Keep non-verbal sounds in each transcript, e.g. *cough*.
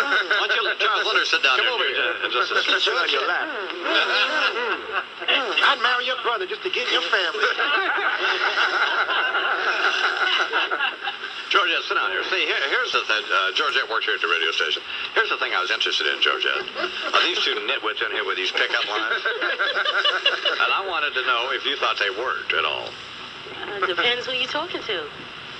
Why don't you let Charles let her sit down Come here over and, here. uh, and just Sit on your lap. I'd marry your brother just to get in your family. *laughs* Georgette, sit down here. See, here, here's the thing. Uh, Georgette works here at the radio station. Here's the thing I was interested in, Georgette. Are these two nitwits in here with these pickup lines? *laughs* and I wanted to know if you thought they worked at all. Uh, depends who you're talking to.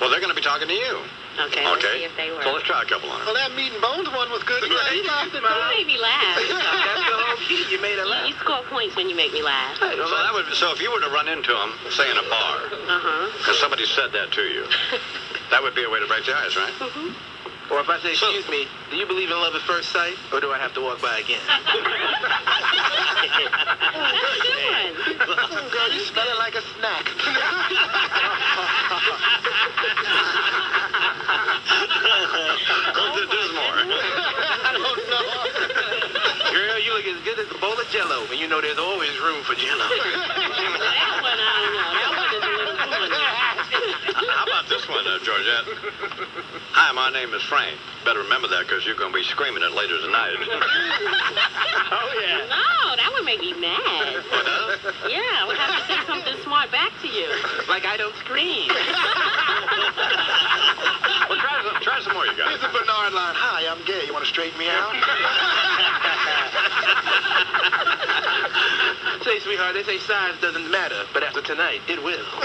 Well, they're going to be talking to you. Okay, let's Okay. see if they work. So let's try a couple on Well, that meat and bones one was good. *laughs* You, you laughed at You made me laugh. *laughs* That's the whole *laughs* key. You made her laugh. you score points when you make me laugh. So that would. So if you were to run into them, say in a bar, Uh-huh. because somebody said that to you, that would be a way to break the ice, right? Or if I say, excuse me, do you believe in love at first sight, or do I have to walk by again? That's a good one. Girl, you smell it like a snack. Don't do more. I don't know. Girl, you look as good as a bowl of jello, and you know there's always room for jello. That one, I don't know. That one is a little too. How about this one, uh, Georgette? Hi, my name is Frank. Better remember that because you're going to be screaming it later tonight. *laughs* oh, yeah. No, that would make me mad. What does? Yeah, I would have to say something smart back to you. Like I don't scream. *laughs* Well, try some, try some more, you guys. Here's a Bernard line. Hi, I'm gay. You want to straighten me out? *laughs* *laughs* *laughs* say, sweetheart, they say size doesn't matter, but after tonight, it will. *laughs* *laughs*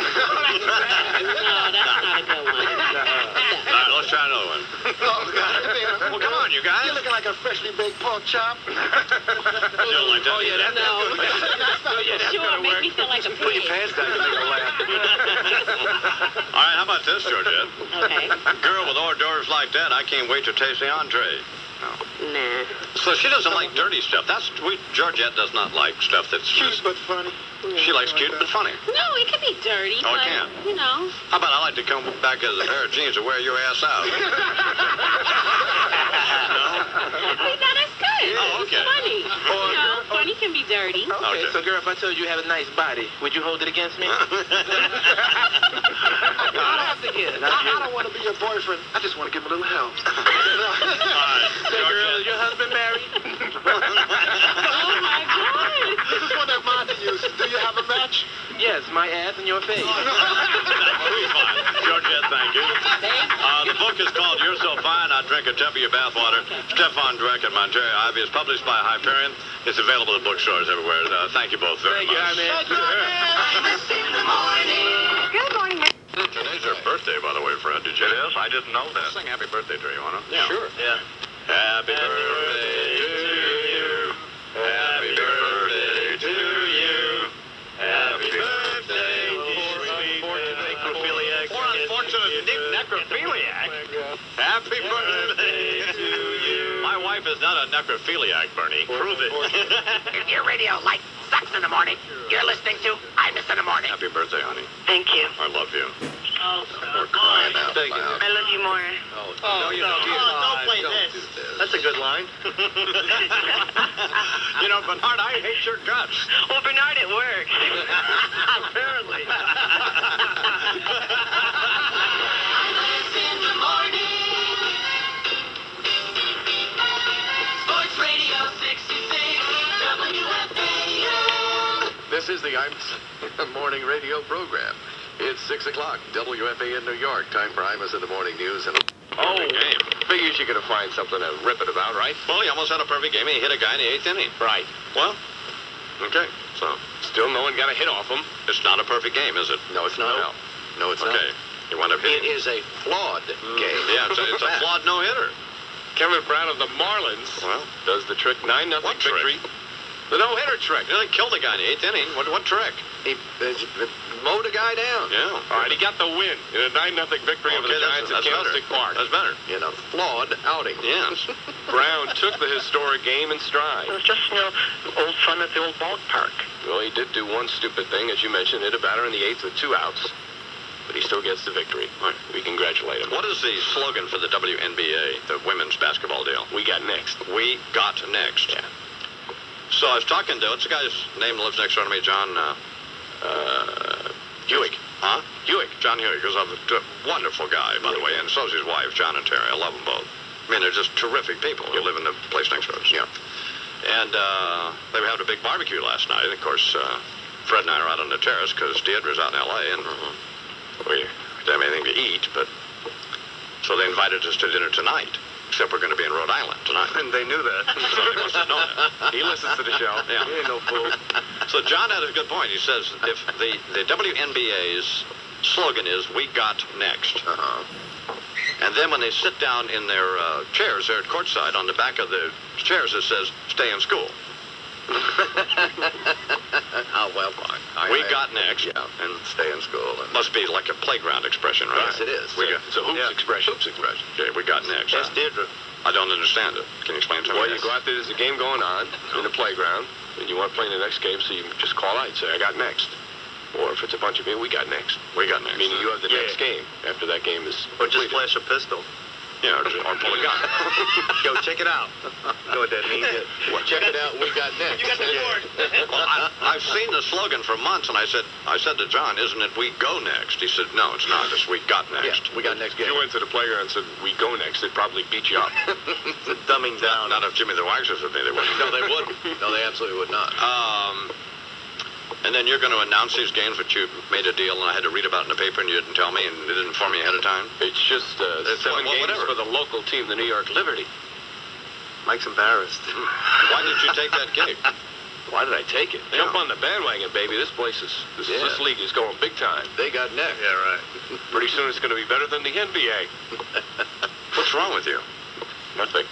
No, that's not a good one. All right, let's try another one. oh, God. Well, come on, you guys. You're looking like a freshly baked pork chop. You don't like that? Oh, yeah, that's, No. that's good. Oh, yeah, that's Sure, gonna make work. me feel like a Pull your pants down, you make her laugh. All right, how about this, Georgette? Okay. Girl with hors d'oeuvres like that, I can't wait to taste the entree. Nah. So she doesn't like dirty stuff. That's we, Georgette does not like stuff that's Cute but funny. She likes cute but funny. No, it can be dirty, Oh, it can. you know. How about I like to come back as a pair of jeans to wear your ass out? See, now that's good. Oh, okay. It's funny. Or- you know, funny can be dirty. Okay, Okay. so girl, if I told you you have a nice body, would you hold it against me? *laughs* *laughs* I don't have to get it. I, I don't want to be your boyfriend. I just want to give him a little help. *laughs* All right, Say, girl, is your husband married? Oh, my God. This is one of mine to use. Do you have a match? Yes, my ass and your face. Fine. *laughs* Georgette, thank you. Uh, the book is called You're So Fine, I Drink a Tub of Your Bathwater. Stefan Dreck and Monterey Ivy is published by Hyperion. It's available at bookstores everywhere. Uh, thank you both very Thank you, much. man. *laughs* Good morning. Today's her birthday, by the way, Fred. Did you? It is? I didn't know that. Sing happy birthday to you, wanna? Yeah. Sure. Yeah. Happy birthday necrophiliac, Bernie. Prove it. If *laughs* your radio light sucks in the morning, you're listening to Imus in the Morning. Happy birthday, honey. Thank you. I love you. Oh, We're crying out Thank you. loud. I love you more. Oh, oh no, oh, don't don't play this. That's a good line. *laughs* *laughs* you know, Bernard, I hate your guts. Well, Bernard, it works. Apparently. This is the I'm *laughs* Morning Radio program. It's 6 o'clock, WFAN New York. Time for Imus in the Morning News. And Oh, game. figures you're going to find something to rip it about, right? Well, he almost had a perfect game. He hit a guy in the eighth inning. Right. Well, okay. So Still no one got a hit off him. it's not a perfect game, is it? No, it's not. No, it's Okay. He wound up not. It hitting. is a flawed mm, game. Yeah, it's a, it's a *laughs* flawed no hitter. Kevin Brown of the Marlins Well, does the trick 9 nothing victory. trick? Victory. The no hitter trick. you know, he killed a guy in the eighth inning. What, what trick? He uh, mowed a guy down. Yeah. All right, he got the win in a 9 nothing victory over Okay, the that's, Giants at that's better. Candlestick Park. That's better. In a flawed outing. Yes. *laughs* Brown took the historic game in stride. It was just, you know, old fun at the old ballpark. Well, he did do one stupid thing, as you mentioned, hit a batter in the eighth with two outs. But he still gets the victory. All right. We congratulate him. What is the slogan for the WNBA, the women's basketball deal? we got next? We got next. Yeah. So I was talking to, what's the guy's name that lives next door to me? John, uh, Uh, Hewick. huh? Hewick. John Hewick is a a wonderful guy, by the way, and so's his wife, John and Terry. I love them both. I mean, they're just terrific people who live in the place next to us. Yeah. And uh, they were having a big barbecue last night. And of course, uh, Fred and I are out on the terrace because Deirdre's out in L.A. and we didn't have anything to eat. But so they invited us to dinner tonight. Except we're going to be in Rhode Island tonight. And *laughs* they knew that. *laughs* So they must have known that. he listens to the show. Yeah. He ain't no fool. So John had a good point. He says if the, the WNBA's slogan is "We got next," Uh-huh. and then when they sit down in their uh, chairs there at courtside, on the back of the chairs it says "Stay in school." Oh, well, fine. I- we I- got next. Yeah. And Stay in school. And, must be like a playground expression, right? Yes, it is. We got, It's a hoops Yeah. expression. Hoops expression. okay, we got next. That's huh? Deirdre. I don't understand it. Can you explain it to me? Well, you go out there, there's a game going on in the playground, and you want to play in the next game, so you just call out and say, I got next. Or if it's a bunch of you, we got next. We got next. Meaning you have the Yeah. next game after that game is Or just flash a pistol. Yeah, or, just, or pull a gun. Yo, check it out. You know what that means? Check it out. We got next. You got the board. well, I, I've seen the slogan for months, and I said, I said to John, "Isn't it we go next?" He said, "No, it's not. It's we got next. Yeah, next." we got next If game. you went to the playground and said, we go next, they'd probably beat you up. The *laughs* dumbing down. Not if Jimmy the Wags was with me, they wouldn't. No, they wouldn't. No, they absolutely would not. Um, and then you're going to announce these games, but you made a deal, and I had to read about it in the paper, and you didn't tell me, and you didn't inform me ahead of time. It's just uh, It's seven well, games whatever. for the local team, the New York Liberty. Mike's embarrassed. *laughs* Why did you take that gig? Why did I take it? Yeah. Jump on the bandwagon, baby. This place is, this, Yeah. this league is going big time. They got next. Yeah, right. Pretty soon it's going to be better than the NBA. *laughs* What's wrong with you? Nothing.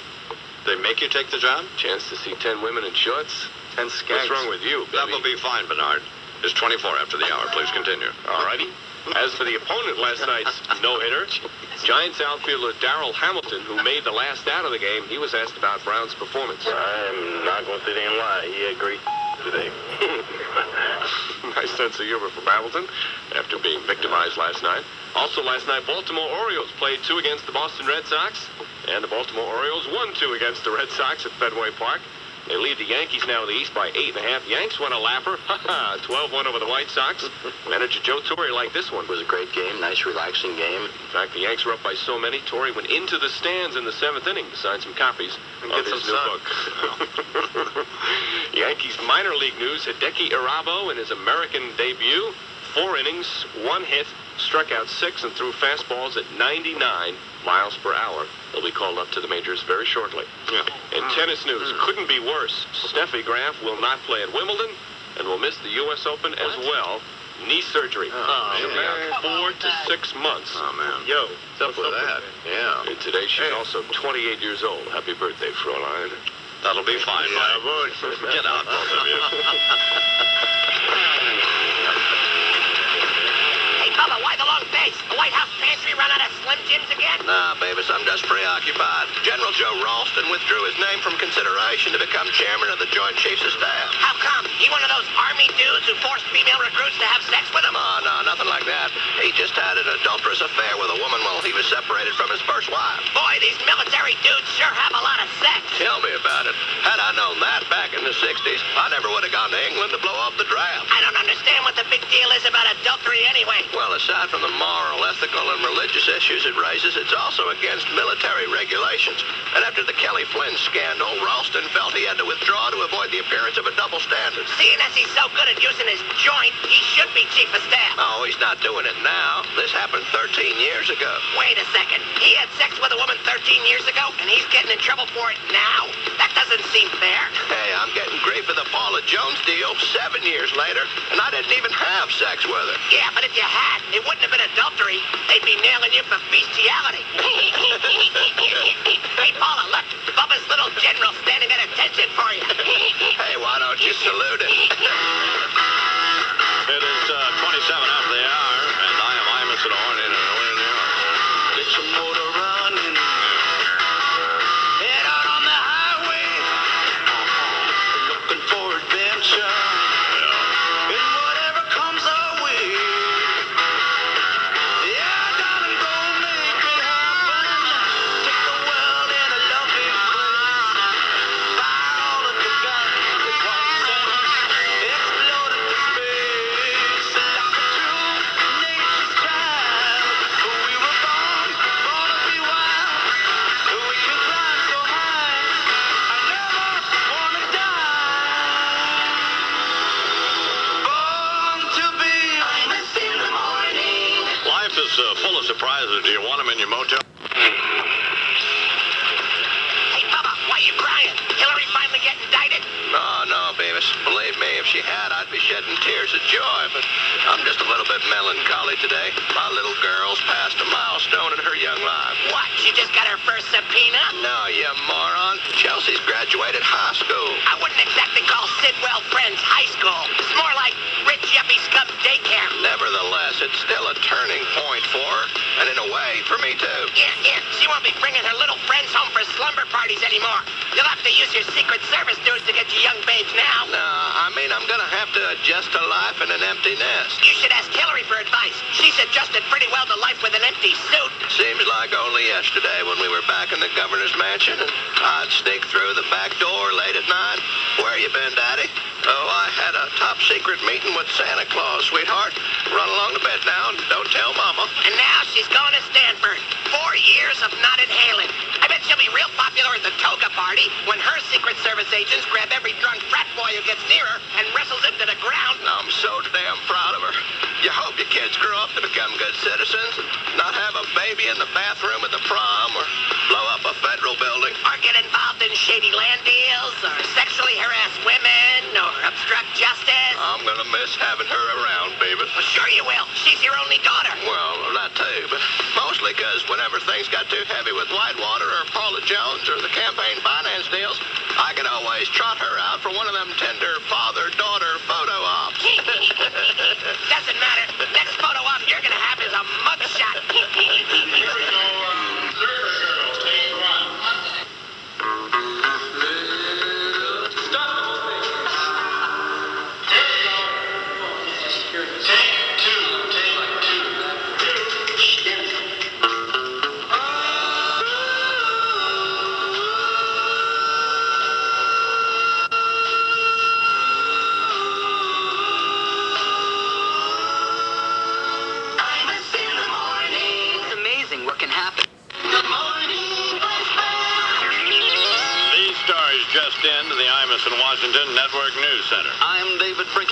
They make you take the job? Chance to see 10 women in shorts. Ten skanks. What's wrong with you, That will be fine, Bernard. It's 24 after the hour. Please continue. All righty. As for the opponent last night's no-hitter, Giants outfielder Darryl Hamilton, who made the last out of the game, he was asked about Brown's performance. I'm not going to sit there and lie. He agreed today. *laughs* nice sense of humor from Hamilton after being victimized last night. Also last night, Baltimore Orioles played two against the Boston Red Sox, and the Baltimore Orioles won two against the Red Sox at Fenway Park. They lead the Yankees now in the East by eight and a half. Yanks won a lapper, *laughs* 12-1 over the White Sox. *laughs* Manager Joe Torre liked this one. It was a great game. Nice, relaxing game. In fact, the Yanks were up by so many, Torre went into the stands in the seventh inning to sign some copies And of get his some new sun. book. *laughs* Yankees minor league news, Hideki Irabo in his American debut, four innings, one hit, struck out six, and threw fastballs at 99 miles per hour. They'll be called up to the majors very shortly. Yeah. In hmm. tennis news, hmm. couldn't be worse. Steffi Graf will not play at Wimbledon and will miss the U.S. Open as well. Knee surgery. Oh, She'll be man. out four to six months. Oh, man. Yo, What's up with that? Yeah. And today she's Hey. also 28 years old. Happy birthday, Fräulein. That'll be fine, Yeah, Mike. boy. *laughs* Get out, both of you. *laughs* *laughs* Hey, Bubba, why the face? The White House pantry run out of Slim Jims again? Nah, Beavis, I'm just preoccupied. General Joe Ralston withdrew his name from consideration to become chairman of the Joint Chiefs of Staff. How come? He one of those army dudes who forced female recruits to have sex with him? Oh, no, nothing like that. He just had an adulterous affair with a woman while he was separated from his first wife. Boy, these military dudes sure have a lot of sex. Tell me about it. I known that back in the 60s, I never would have gone to England to blow up the draft. I don't understand what the big deal is about adultery anyway. Well, aside from the moral, ethical, and religious issues it raises, it's also against military regulations. And after the Kelly Flinn scandal, Ralston felt he had to withdraw to avoid the appearance of a double standard. Seeing as he's so good at using his joint, he should be chief of staff. Oh, he's not doing it now. This happened 13 years ago. Wait a second. He had sex with a woman 13 years ago, and he's getting in trouble for it now? That doesn't seem fair. Hey, I'm getting grief for the Paula Jones deal seven years later, and I didn't even have sex with her. Yeah, but if you had, it wouldn't have been adultery. They'd be nailing you for bestiality. *laughs* hey, Paula, look. Bubba's little general standing at attention for you. *laughs* Hey, why don't you salute it? *laughs* It is uh, 27 after the hour, and I am Imus at Horn she had, I'd be shedding tears of joy, but I'm just a little bit melancholy today. My little girl's passed a milestone in her young life. What, she just got her first subpoena? No, you moron. Chelsea's graduated high school. I wouldn't exactly call Sidwell Friends high school. It's more like rich yuppie scum daycare. Nevertheless, it's still a turning point for her, and in a way, for me too. Yeah, yeah, she won't be bringing her little friends home for slumber parties anymore. You'll have to use your Secret Service dudes to get your young babes now. No, I mean, I'm gonna have to adjust to life in an empty nest. You should ask Hillary for advice. She's adjusted pretty well to life with an empty suit. Seems like only yesterday when we were back in the governor's mansion and I'd sneak through the back door late at night. Where you been, Daddy? Oh, I had a top secret meeting with Santa Claus, sweetheart. Run along to bed now and don't tell Mama. And now she's going to Stanford. Four years of not inhaling. I bet she'll be real popular at the toga party when her Secret Service agents grab every drunk frat boy who gets near her and wrestles him to the ground. I'm so damn proud of her. You hope your kids grow up to become good citizens not have a baby in the bathroom at the prom or blow up a federal building. Or get involved in shady land deals, or sexually harass women, obstruct justice. I'm gonna miss having her around, baby. Well, sure you will. She's your only daughter. Well, that too, but mostly because whenever things got too heavy with Whitewater or Paula Jones or the campaign finance deals, I could always trot her out for one of them tender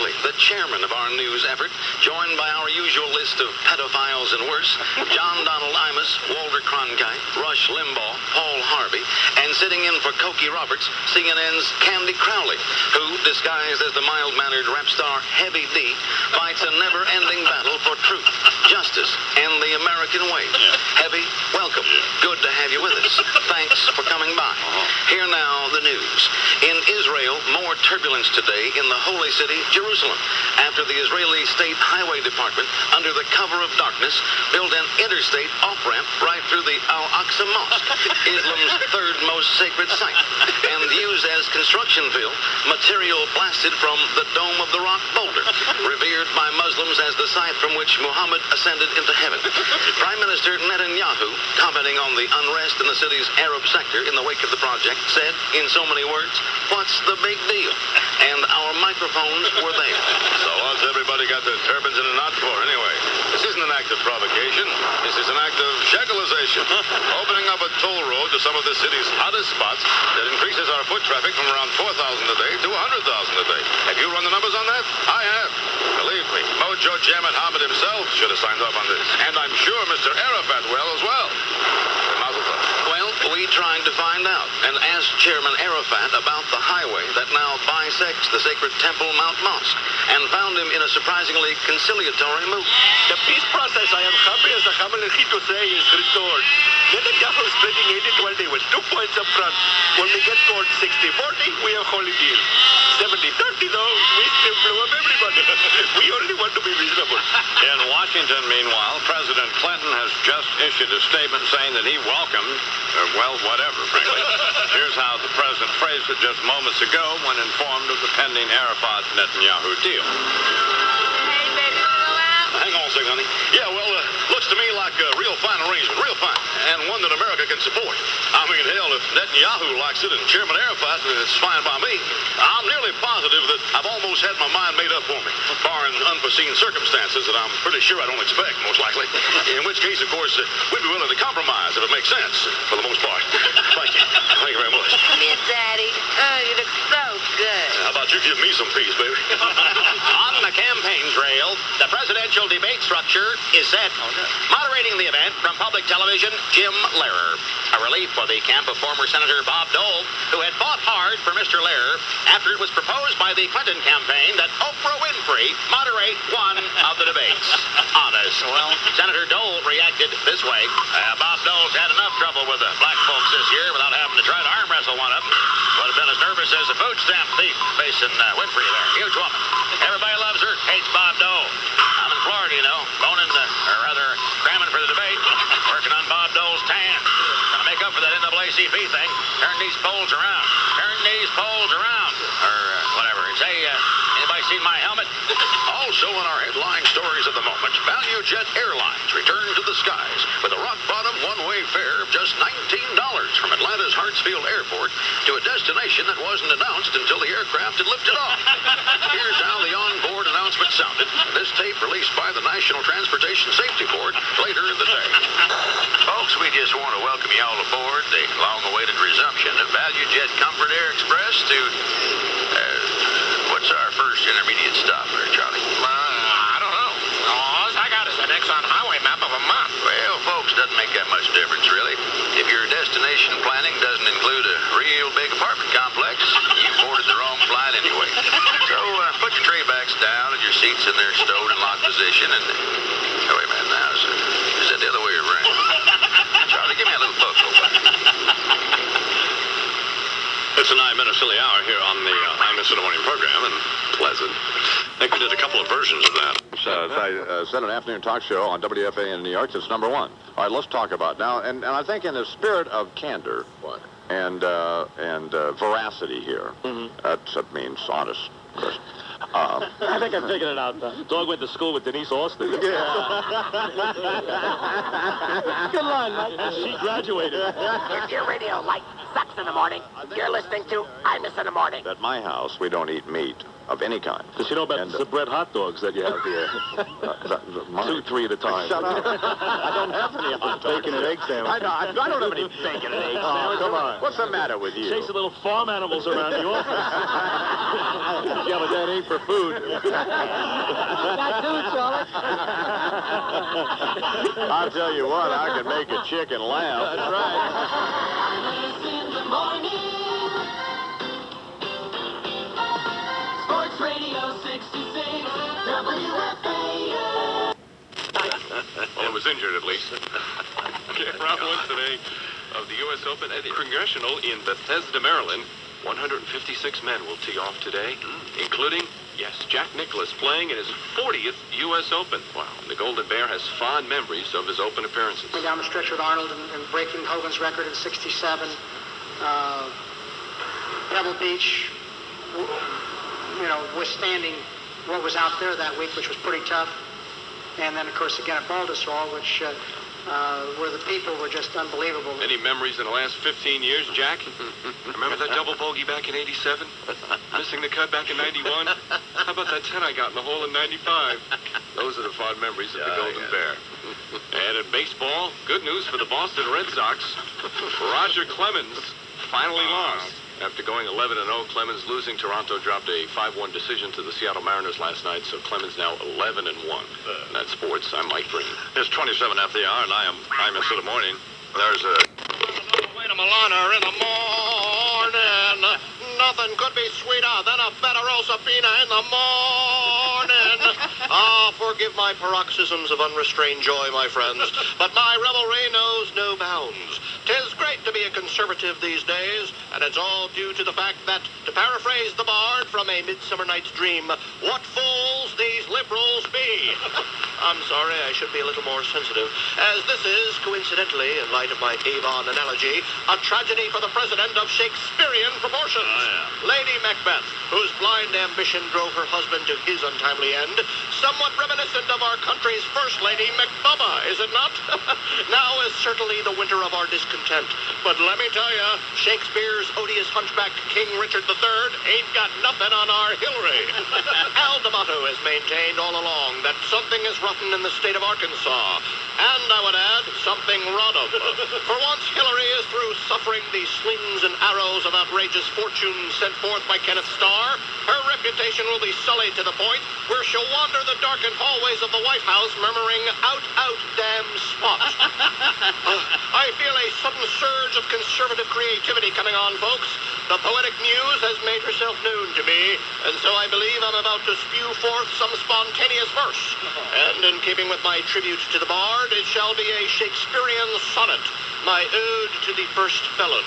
Brinkley, the chairman of our news effort, joined by our usual list of pedophiles and worse, John Donald Imus, Walter Cronkite, Rush Limbaugh, Paul Harvey, and sitting in for Cokie Roberts, CNN's Candy Crowley, who, disguised as the mild-mannered rap star Heavy D, fights a never-ending battle for truth, justice, and the American way. Heavy, welcome. Good to have you with us. Thanks for coming by. Uh-huh. Here now, the news. In Israel, more turbulence today in the holy city, Jerusalem, after the Israeli State Highway Department, under the cover of darkness, built an interstate off-ramp right through the Al-Aqsa Mosque, *laughs* Islam's third most sacred site, and used as construction fill, material blasted from the Dome of the Rock boulder, revered by Muslims as the site from which Muhammad ascended into heaven. Prime Minister Netanyahu, commenting on the unrest in the city's Arab sector in the wake of the project, said, in so many words, what's the big deal? And our microphones were there. So what's everybody got their turbans in a knot for anyway? This isn't an act of provocation. This is an act of shekalization. *laughs* Opening up a toll road to some of the city's hottest spots that increases our foot traffic from around 4,000 a day to 100,000 a day. Have you run the numbers on that? I have. Believe me, Mojo Jamet Hamid himself should have signed off on this. And I'm sure Mr. Arafat will as well. Mazel tov. Well, we tried to find out and asked About the highway that now bisects the sacred Temple Mount Mosque and found him in a surprisingly conciliatory mood. The peace process, I am happy as the Hamelechit to say, is restored. Netanyahu is splitting 80-20 with two points up front. When we get toward 60-40, we have holy deal. 70-30, though, we still blow up everybody. *laughs* we only want to be reasonable. In Washington, meanwhile, President Clinton has just issued a statement saying that he welcomed, uh, well, whatever, frankly. *laughs* Here's how the president phrased it just moments ago when informed of the pending Arafat-Netanyahu deal. Hey, baby, go out? Hang on a second, honey. Yeah, well, uh, looks to me like a real fine arrangement, real fine, and one that America can support. I mean, hell, if Netanyahu likes it and Chairman Arafat, it's fine by me. I'm nearly positive that I've almost had my mind made up for me, barring unforeseen circumstances that I'm pretty sure I don't expect, most likely. In which case, of course, uh, we'd be willing to compromise if it makes sense, for the most part. Thank you. Thank you very much. Come here, Daddy. Oh, you look so good. How about you give me some peace, baby? *laughs* On the campaign trail, the presidential debate structure is set. Moderating the event from public television, Jim Lehrer. A relief for the camp of former Senator Bob Dole, who had fought hard for Mr. Lehrer after it was proposed by the Clinton campaign that Oprah Winfrey moderate one of the debates. *laughs* Honest. Well, Senator Dole reacted this way. Uh, Bob Dole's had enough trouble with the black folks this year without having to try to arm wrestle one of them. Would have been as nervous as a food stamp thief facing uh, Winfrey there. Huge woman. Everybody loves her, hates Bob Dole. I'm in Florida, you know, boning, the, or rather, cramming for the debate, working on Bob Dole's tan. Gonna make up for NAACP thing. Turn these poles around. Turn these poles around. Or uh, whatever. Say, uh, anybody seen my helmet? *laughs* Also in our headline stories of the moment, ValuJet Airlines return to the skies with a rock-bottom one-way fare of just $19 from Atlanta's Hartsfield Airport to a destination that wasn't announced until the aircraft had lifted off. *laughs* Here's how the on-board announcement sounded. This tape released by the National Transportation Safety Board later in the day. Folks, we just want to welcome you all aboard the long-awaited resumption of ValuJet Comfort Air Express to, uh, what's our first intermediate stop there, Charlie? I don't know. All I got is an Exxon highway map of a month. Well, folks, doesn't make that much difference, really. If your destination planning doesn't include a real big apartment complex, you boarded the wrong flight anyway. So uh, put your tray backs down and your seats in their stowed and locked position and... Oh, wait a minute now. Is, is that the other way around? Charlie, give me a little photo. It's a nine-minute silly hour here on the uh, nine minutes in the morning program, and pleasant. I think we did a couple of versions of that. Uh, I uh, said an afternoon talk show on WFAN New York. It's number one. All right, let's talk about it now. And, and I think in the spirit of candor What? and uh, and uh, veracity here, that's, that means honest. Uh, *laughs* I think I figured it out. Though. Dog went to school with Denise Austin. *laughs* Yeah. Good line, Mike. She graduated. If your radio light sucks in the morning, you're listening to Imus in the Morning. at my house, we don't eat meat of any kind. Does she know about And, uh, the bread hot dogs that you have here? *laughs* Uh, that- that- mine- Two, three at a time. Shut up. *laughs* I don't have any hot dogs. Bacon and egg sandwich. I, know, I, I don't have any bacon and egg Oh, sandwich. come on. What's the matter with you? Chase Chasing little farm animals around the *laughs* office. yeah, but that ain't for food. I'll tell you what, I can make a chicken laugh. That's right. Radio 66, WFAN. Well, was injured at least. Round one today of the U.S. Open at the Congressional in Bethesda, Maryland. 156 men will tee off today, including, yes, Jack Nicklaus playing in his 40th U.S. Open. Wow. And the Golden Bear has fond memories of his Open appearances. Down the stretch with Arnold and, and breaking Hogan's record in 67. Uh, Pebble Beach, w- you know, withstanding what was out there that week, which was pretty tough. And then, of course, again at Baltusrol, which uh, uh, where the people were just unbelievable. Any memories in the last 15 years, Jack? *laughs* Remember that double bogey back in 87? Missing the cut back in 91? How about that 10 I got in the hole in 95? Those are the fond memories of the Golden Bear. And in baseball, good news for the Boston Red Sox. Roger Clemens finally lost. After going 11 and 0, Clemens losing, Toronto dropped a 5-1 decision to the Seattle Mariners last night, so Clemens now 11 and 1. That's sports. I'm Mike Breen. It's 27 after the hour, and I am Imus in the morning. There's a Wait a Milana in the morning. Nothing could be sweeter than a Federosa Fina in the morning. *laughs* Ah, forgive my paroxysms of unrestrained joy, my friends, but my revelry knows no bounds. Tis great to be a conservative these days, and it's all due to the fact that, to paraphrase the bard from A Midsummer Night's Dream, what fools these liberals be. *laughs* I'm sorry, I should be a little more sensitive, as this is, coincidentally, in light of my Avon analogy, a tragedy for the president of Shakespearean proportions. Lady Macbeth, whose blind ambition drove her husband to his untimely end, somewhat reminiscent of our country's first lady, Macbubba, is it not? *laughs* now is certainly the winter of our discontent. But let me tell you, Shakespeare's odious hunchback King Richard III ain't got nothing on our Hillary. *laughs* Al D'Amato has maintained all along that something is rotten in the state of Arkansas. And I would add, something rotten. For once Hillary is through suffering the slings and arrows of outrageous fortune sent forth by Kenneth Starr, her reputation will be sullied to the point where she'll wander the the darkened hallways of the White House murmuring, out, out, damn spot. Uh, *laughs* I feel a sudden surge of conservative creativity coming on, folks. The poetic muse has made herself known to me, and so I believe I'm about to spew forth some spontaneous verse. And in keeping with my tribute to the bard, it shall be a Shakespearean sonnet, my ode to the first felon.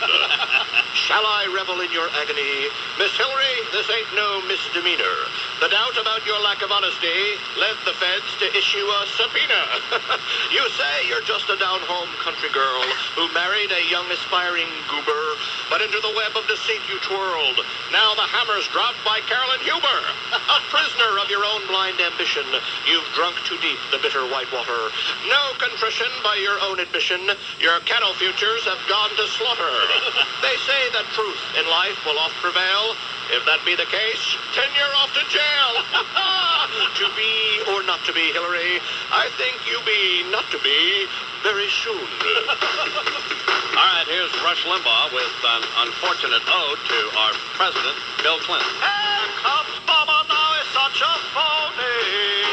*laughs* shall I revel in your agony? Miss Hillary, this ain't no misdemeanor. The doubt about your lack of honesty led the feds to issue a subpoena. *laughs* you say you're just a down-home country girl who married a young aspiring goober, but into the web of deceit you twirled. Now the hammer's dropped by Carolyn Huber. a prisoner of your own blind ambition, you've drunk too deep the bitter white water. No contrition by your own admission. Your cattle futures have gone to slaughter. *laughs* they say that truth in life will oft prevail. If that be the case, tenure off to jail. *laughs* to be or not to be, Hillary, I think you be not to be very soon. *laughs* All right, here's Rush Limbaugh with an unfortunate ode to our president, Bill Clinton. Here comes Mama now is such a phony.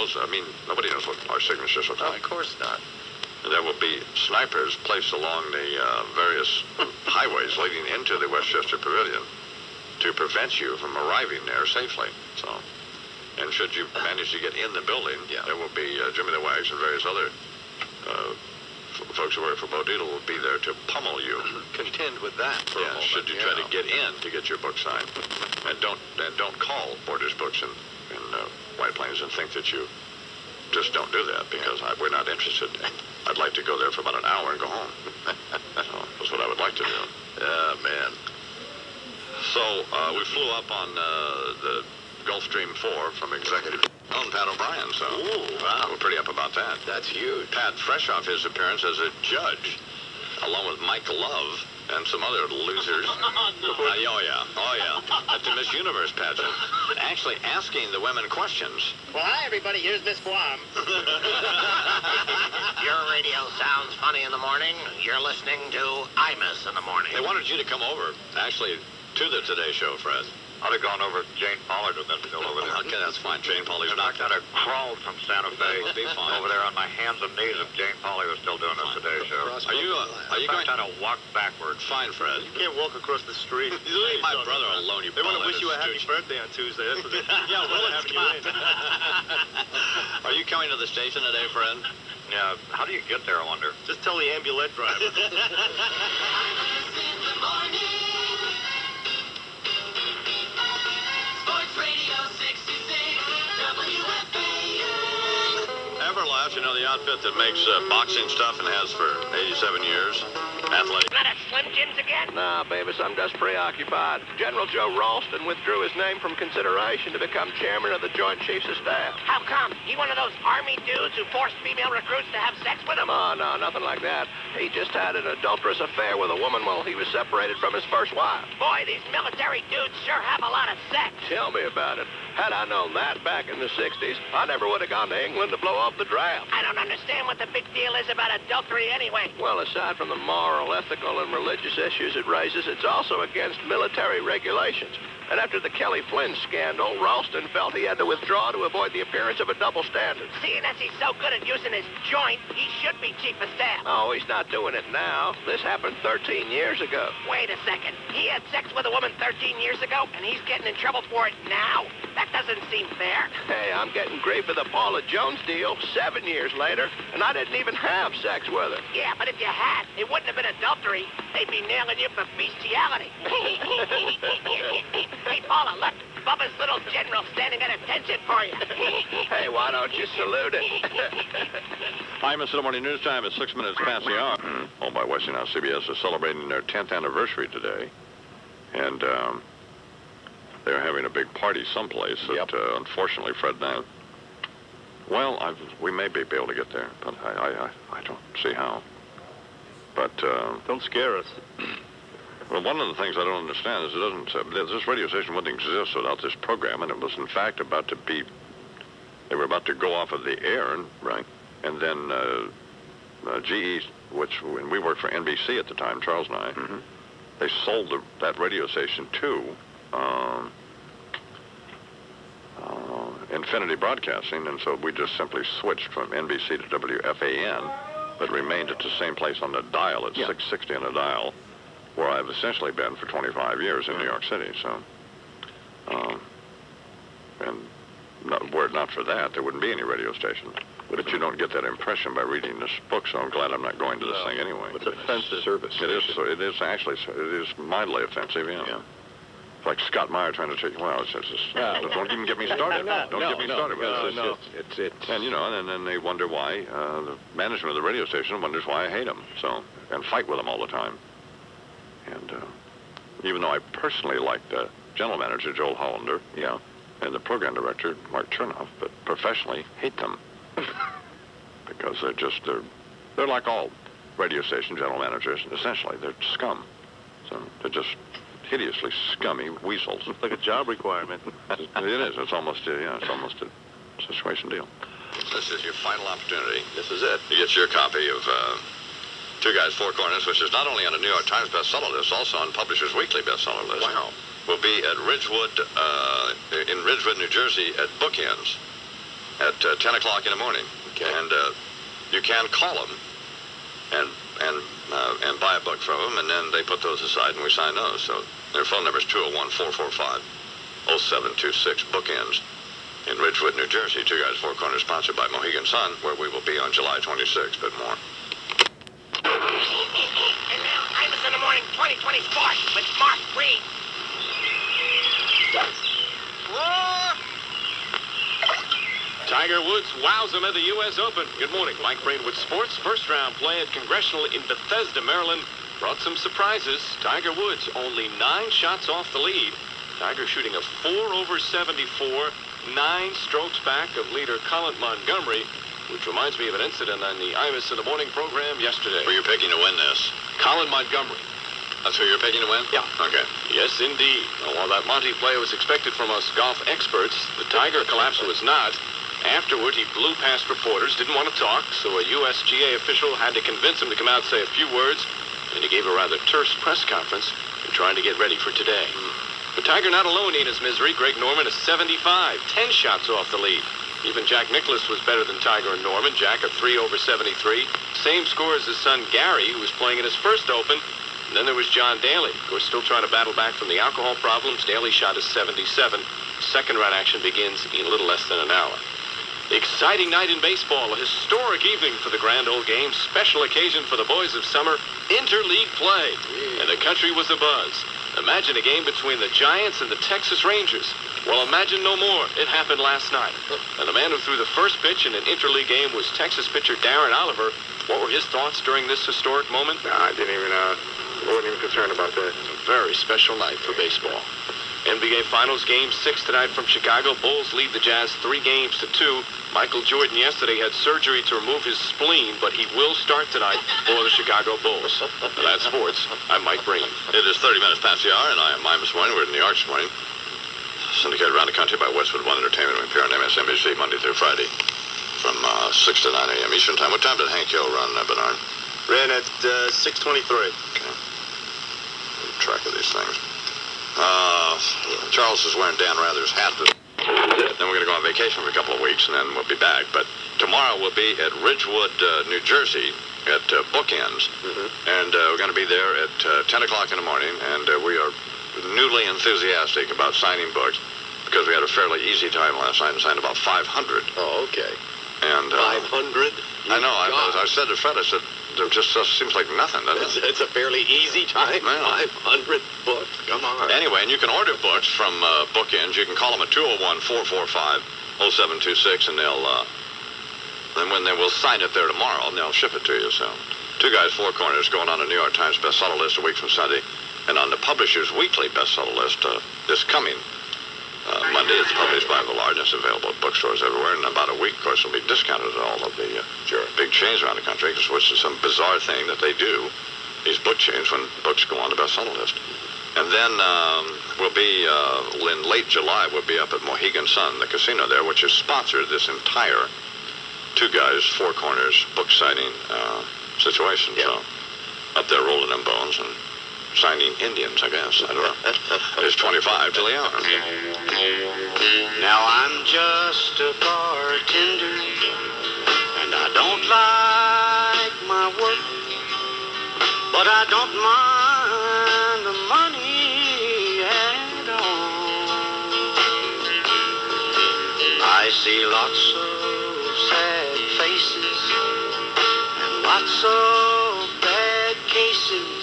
Knows? I mean, nobody knows what our signatures will tell. of course not. There will be snipers placed along the uh, various *laughs* highways leading into the Westchester Pavilion to prevent you from arriving there safely. So, and should you manage to get in the building, Yeah. there will be uh, Jimmy the Wags and various other uh, f- folks who work for Bo Dietl will be there to pummel you. *clears throat* Contend with that for a Yeah, should you try to get in to get your book signed, and don't and don't call Borders Books in, Plains and think that you just don't do that because I, we're not interested. *laughs* I'd like to go there for about an hour and go home. *laughs* so that's what I would like to do. Yeah, man. So uh, we flew up on uh, the Gulfstream 4 from executive on Pat O'Brien. So wow. we're pretty up about that. That's huge. Pat, fresh off his appearance as a judge, along with Mike Love and some other losers. *laughs* Uh, oh, yeah. Oh, yeah. At the Miss Universe pageant. Actually asking the women questions. Well, hi, everybody. Here's Miss Guam. *laughs* Your radio sounds funny in the morning. You're listening to Imus in the morning. They wanted you to come over, actually, to the Today Show, Fred. I'd have gone over to Jane Pauley with them still over there. Okay, that's fine. Jane Pauley's I back. kind of crawled from Santa Fe Be fine. over there on my hands and knees if Jane Pauley was still doing this today show. Are you, uh, are you I going... kind of walked backwards. Fine, Fred. You can't walk across the street. *laughs* you Leave my brother alone, you They want to wish you a happy birthday on Tuesday. That's what they, *laughs* Yeah, well, they're it's having you. *laughs* Are you coming to the station today, Fred? Yeah, how do you get there, I wonder? Just tell the ambulance driver. Everlast, you know, the outfit that makes uh, boxing stuff and has for 87 years. Athletic. Not at Slim Jim's again? Nah, Beavis, I'm just preoccupied. General Joe Ralston withdrew his name from consideration to become chairman of the Joint Chiefs of Staff. How come? He one of those army dudes who forced female recruits to have sex with him? Oh, no, nothing like that. He just had an adulterous affair with a woman while he was separated from his first wife. Boy, these military dudes sure have a lot of sex. Tell me about it. Had I known that back in the 60s, I never would have gone to England to blow off the draft. I don't understand what the big deal is about adultery anyway. Well, aside from the moral, ethical, and religious issues it raises, it's also against military regulations. And after the Kelly Flinn scandal, Ralston felt he had to withdraw to avoid the appearance of a double standard. Seeing as he's so good at using his joint, he should be chief of staff. Oh, he's not doing it now. This happened 13 years ago. Wait a second. He had sex with a woman 13 years ago, and he's getting in trouble for it now? That doesn't seem fair. Hey, I'm getting grief for the Paula Jones deal seven years later, and I didn't even have sex with her. Yeah, but if you had, it wouldn't have been adultery. They'd be nailing you for bestiality. *laughs* *laughs* hey, Paula, look. Bubba's little general standing at attention for you. *laughs* Hey, why don't you salute it? *laughs* Hi, Miss the Morning News Time. It's six minutes past the hour. Oh, by Westinghouse CBS is celebrating their 10th anniversary today. And um, they're having a big party someplace that, uh, unfortunately, Fred and I... Well, I've, we may be able to get there, but I, I, I, I don't see how. But... Uh, Don't scare us. *clears throat* Well, one of the things I don't understand is it doesn't. Uh, this radio station wouldn't exist without this program, and it was in fact about to be. They were about to go off of the air, and right, and then uh, uh, GE, which when we worked for NBC at the time, Charles and I, they sold the, that radio station to um, uh, Infinity Broadcasting, and so we just simply switched from NBC to WFAN, but remained at the same place on the dial at 660 on the dial where I've essentially been for 25 years in New York City. So, um, and not, were it not for that, there wouldn't be any radio station. But you don't get that impression by reading this book, so I'm glad I'm not going to this thing anyway. It's offensive. Service. It is. so It is actually. It is mildly offensive. Yeah. It's like Scott Meyer trying to take. Well, it's, it's, it's, don't even get me started. No, don't no, get me no, started. with no, this. no. It's, it's, it's, and you know, and then they wonder why uh, the management of the radio station wonders why I hate them. So and fight with them all the time. And uh, even though I personally like the general manager Joel Hollander, yeah, and the program director Mark Chernoff, but professionally hate them *laughs* because they're just they're they're like all radio station general managers. Essentially, they're scum. So they're just hideously scummy weasels. It's like a job requirement. *laughs* it is. It's almost a, yeah. It's almost a situation deal. This is your final opportunity. This is it. You get your copy of uh, Two Guys, Four Corners, which is not only on the New York Times bestseller list, also on Publishers Weekly bestseller list. Wow. Will be at Ridgewood, uh, in Ridgewood, New Jersey, at Bookends at uh, 10 o'clock in the morning. Okay. And uh, you can call them and and uh, and buy a book from them, and then they put those aside and we sign those. So their phone number is 201-445-0726 Bookends in Ridgewood, New Jersey. Two Guys, Four Corners, sponsored by Mohegan Sun, where we will be on July 26th, but more. And now, Imus in the Morning 2020 Sports with Mark Reed. Tiger Woods wows him at the U.S. Open. Good morning. Mike Brainwood Sports. First round play at Congressional in Bethesda, Maryland. Brought some surprises. Tiger Woods only nine shots off the lead. Tiger shooting a 4 over 74, nine strokes back of leader Colin Montgomerie, which reminds me of an incident on the Imus in the Morning program yesterday. Who are you picking to win this? Colin Montgomerie. That's who you're picking to win? Yeah. Okay. Yes, indeed. While that Monty play was expected from us golf experts, the Tiger collapse was not. Afterward, he blew past reporters, didn't want to talk, so a USGA official had to convince him to come out and say a few words, and he gave a rather terse press conference in trying to get ready for today. Hmm. But Tiger not alone in his misery. Greg Norman is 75, 10 shots off the lead. Even Jack Nicklaus was better than Tiger and Norman. Jack a 3 over 73. Same score as his son Gary, who was playing in his first Open. And then there was John Daly, who was still trying to battle back from the alcohol problems. Daly shot a 77. Second round action begins in a little less than an hour. Exciting night in baseball, a historic evening for the grand old game, special occasion for the boys of summer, interleague play, and the country was abuzz. Imagine a game between the Giants and the Texas Rangers. Well, imagine no more. It happened last night. And the man who threw the first pitch in an interleague game was Texas pitcher Darren Oliver. What were his thoughts during this historic moment? I didn't even, uh, wasn't even concerned about that. A very special night for baseball. NBA Finals Game 6 tonight from Chicago. Bulls lead the Jazz three games to two. Michael Jordan yesterday had surgery to remove his spleen, but he will start tonight for the Chicago Bulls. Now, that's sports. I'm Mike Breen. It is 30 minutes past the hour, and I am Mime this morning. We're in New York this morning. Syndicated around the country by Westwood One Entertainment. We appear on MSNBC Monday through Friday from uh, 6 to 9 a.m. Eastern Time. What time did Hank Hill run, uh, Bernard? Ran at uh, 623. Okay. Keep track of these things. Uh, Charles is wearing Dan Rather's hat. Then we're going to go on vacation for a couple of weeks, and then we'll be back. But tomorrow we'll be at Ridgewood, uh, New Jersey, at uh, Bookends, and uh, we're going to be there at uh, 10 o'clock in the morning, and uh, we are newly enthusiastic about signing books because we had a fairly easy time last night and signed about 500. Oh, okay. And uh, 500? I know. I, I said to Fred, I said, there just uh, seems like nothing, doesn't It's, it? it's a fairly easy time. Yeah. 500 books. Come on. Anyway, and you can order books from uh, Bookends. You can call them at 201-445-0726, and they'll, uh, and when they will sign it there tomorrow, and they'll ship it to you. So, Two Guys, Four Corners going on the New York Times bestseller list a week from Sunday, and on the Publishers Weekly bestseller list uh, this coming uh, Monday. It's published by the largest available bookstores everywhere. In about a week, of course, it'll be discounted at all of the uh, big chains around the country, because which is some bizarre thing that they do, these book chains, when books go on the bestseller list. And then um, we'll be, uh, in late July, we'll be up at Mohegan Sun, the casino there, which has sponsored this entire Two Guys, Four Corners book signing uh, situation. So up there rolling them bones and signing Indians, I guess. I don't know. It's 25 till the hour. Now I'm just a bartender, and I don't like my work, but I don't mind the money at all. I see lots of sad faces and lots of bad cases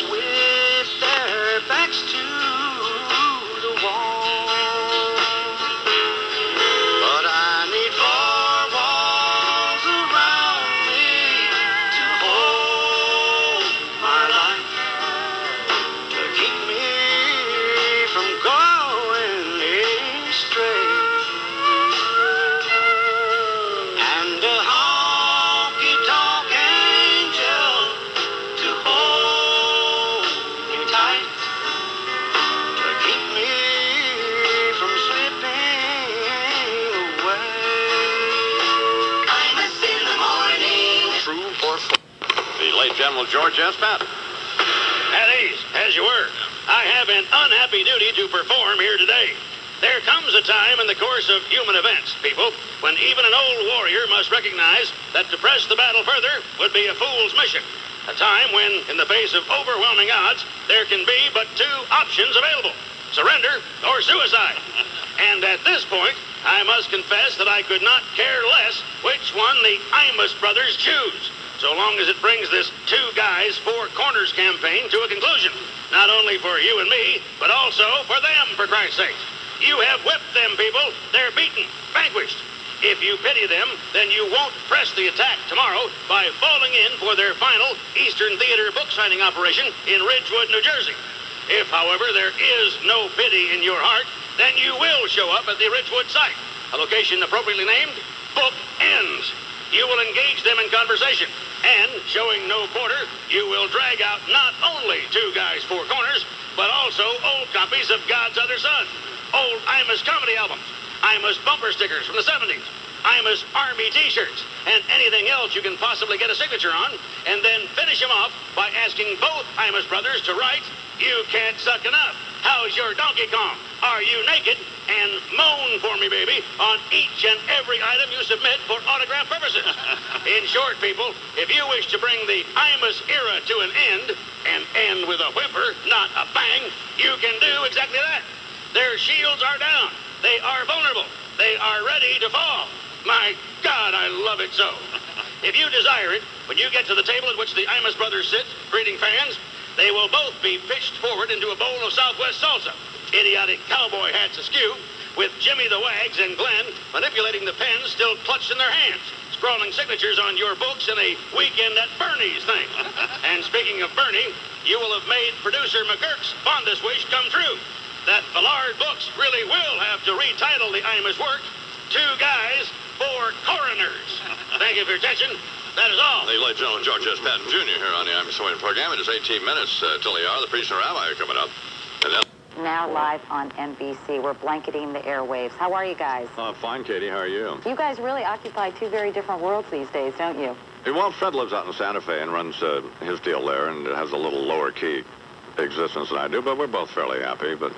folks George S. Patton. At ease, as you were. I have an unhappy duty to perform here today. There comes a time in the course of human events, people, when even an old warrior must recognize that to press the battle further would be a fool's mission. A time when, in the face of overwhelming odds, there can be but two options available surrender or suicide. *laughs* And at this point, I must confess that I could not care less which one the Imus brothers choose, so long as it brings this two guys, four corners campaign to a conclusion. Not only for you and me, but also for them, for Christ's sake. You have whipped them, people. They're beaten, vanquished. If you pity them, then you won't press the attack tomorrow by falling in for their final Eastern Theater book signing operation in Ridgewood, New Jersey. If, however, there is no pity in your heart, then you will show up at the Ridgewood site, a location appropriately named Book Ends. You will engage them in conversation, And showing no quarter, you will drag out not only two guys, four corners, but also old copies of God's Other Son, old Imus comedy albums, Imus bumper stickers from the 70s, Imus Army t-shirts, and anything else you can possibly get a signature on, and then finish him off by asking both Imus brothers to write, You Can't Suck Enough. How's your Donkey Kong? Are you naked? And moan for me, baby, on each and every item you submit for autograph purposes. *laughs* In short, people, if you wish to bring the Imus era to an end, and end with a whimper, not a bang, you can do exactly that. Their shields are down. They are vulnerable. They are ready to fall. My God, I love it so. If you desire it, when you get to the table at which the Imus brothers sit, greeting fans, they will both be pitched forward into a bowl of Southwest salsa, idiotic cowboy hats askew, with Jimmy the Wags and Glenn manipulating the pens still clutched in their hands, scrawling signatures on your books in a weekend at Bernie's thing. *laughs* and speaking of Bernie, you will have made producer McGuirk's fondest wish come true. That Villard Books really will have to retitle the Imus work, Two Guys, Four Coroners. Thank you for your attention. That is all. The late gentleman George S. Patton Jr. here on the I'm Swing program. It is 18 minutes uh, till the hour. The priest and rabbi are coming up. And then, Now live on NBC. We're blanketing the airwaves. How are you guys? Uh, fine, Katie. How are you? You guys really occupy two very different worlds these days, don't you? Hey, Well, Fred lives out in Santa Fe and runs uh, his deal there and has a little lower key existence than I do, but we're both fairly happy. But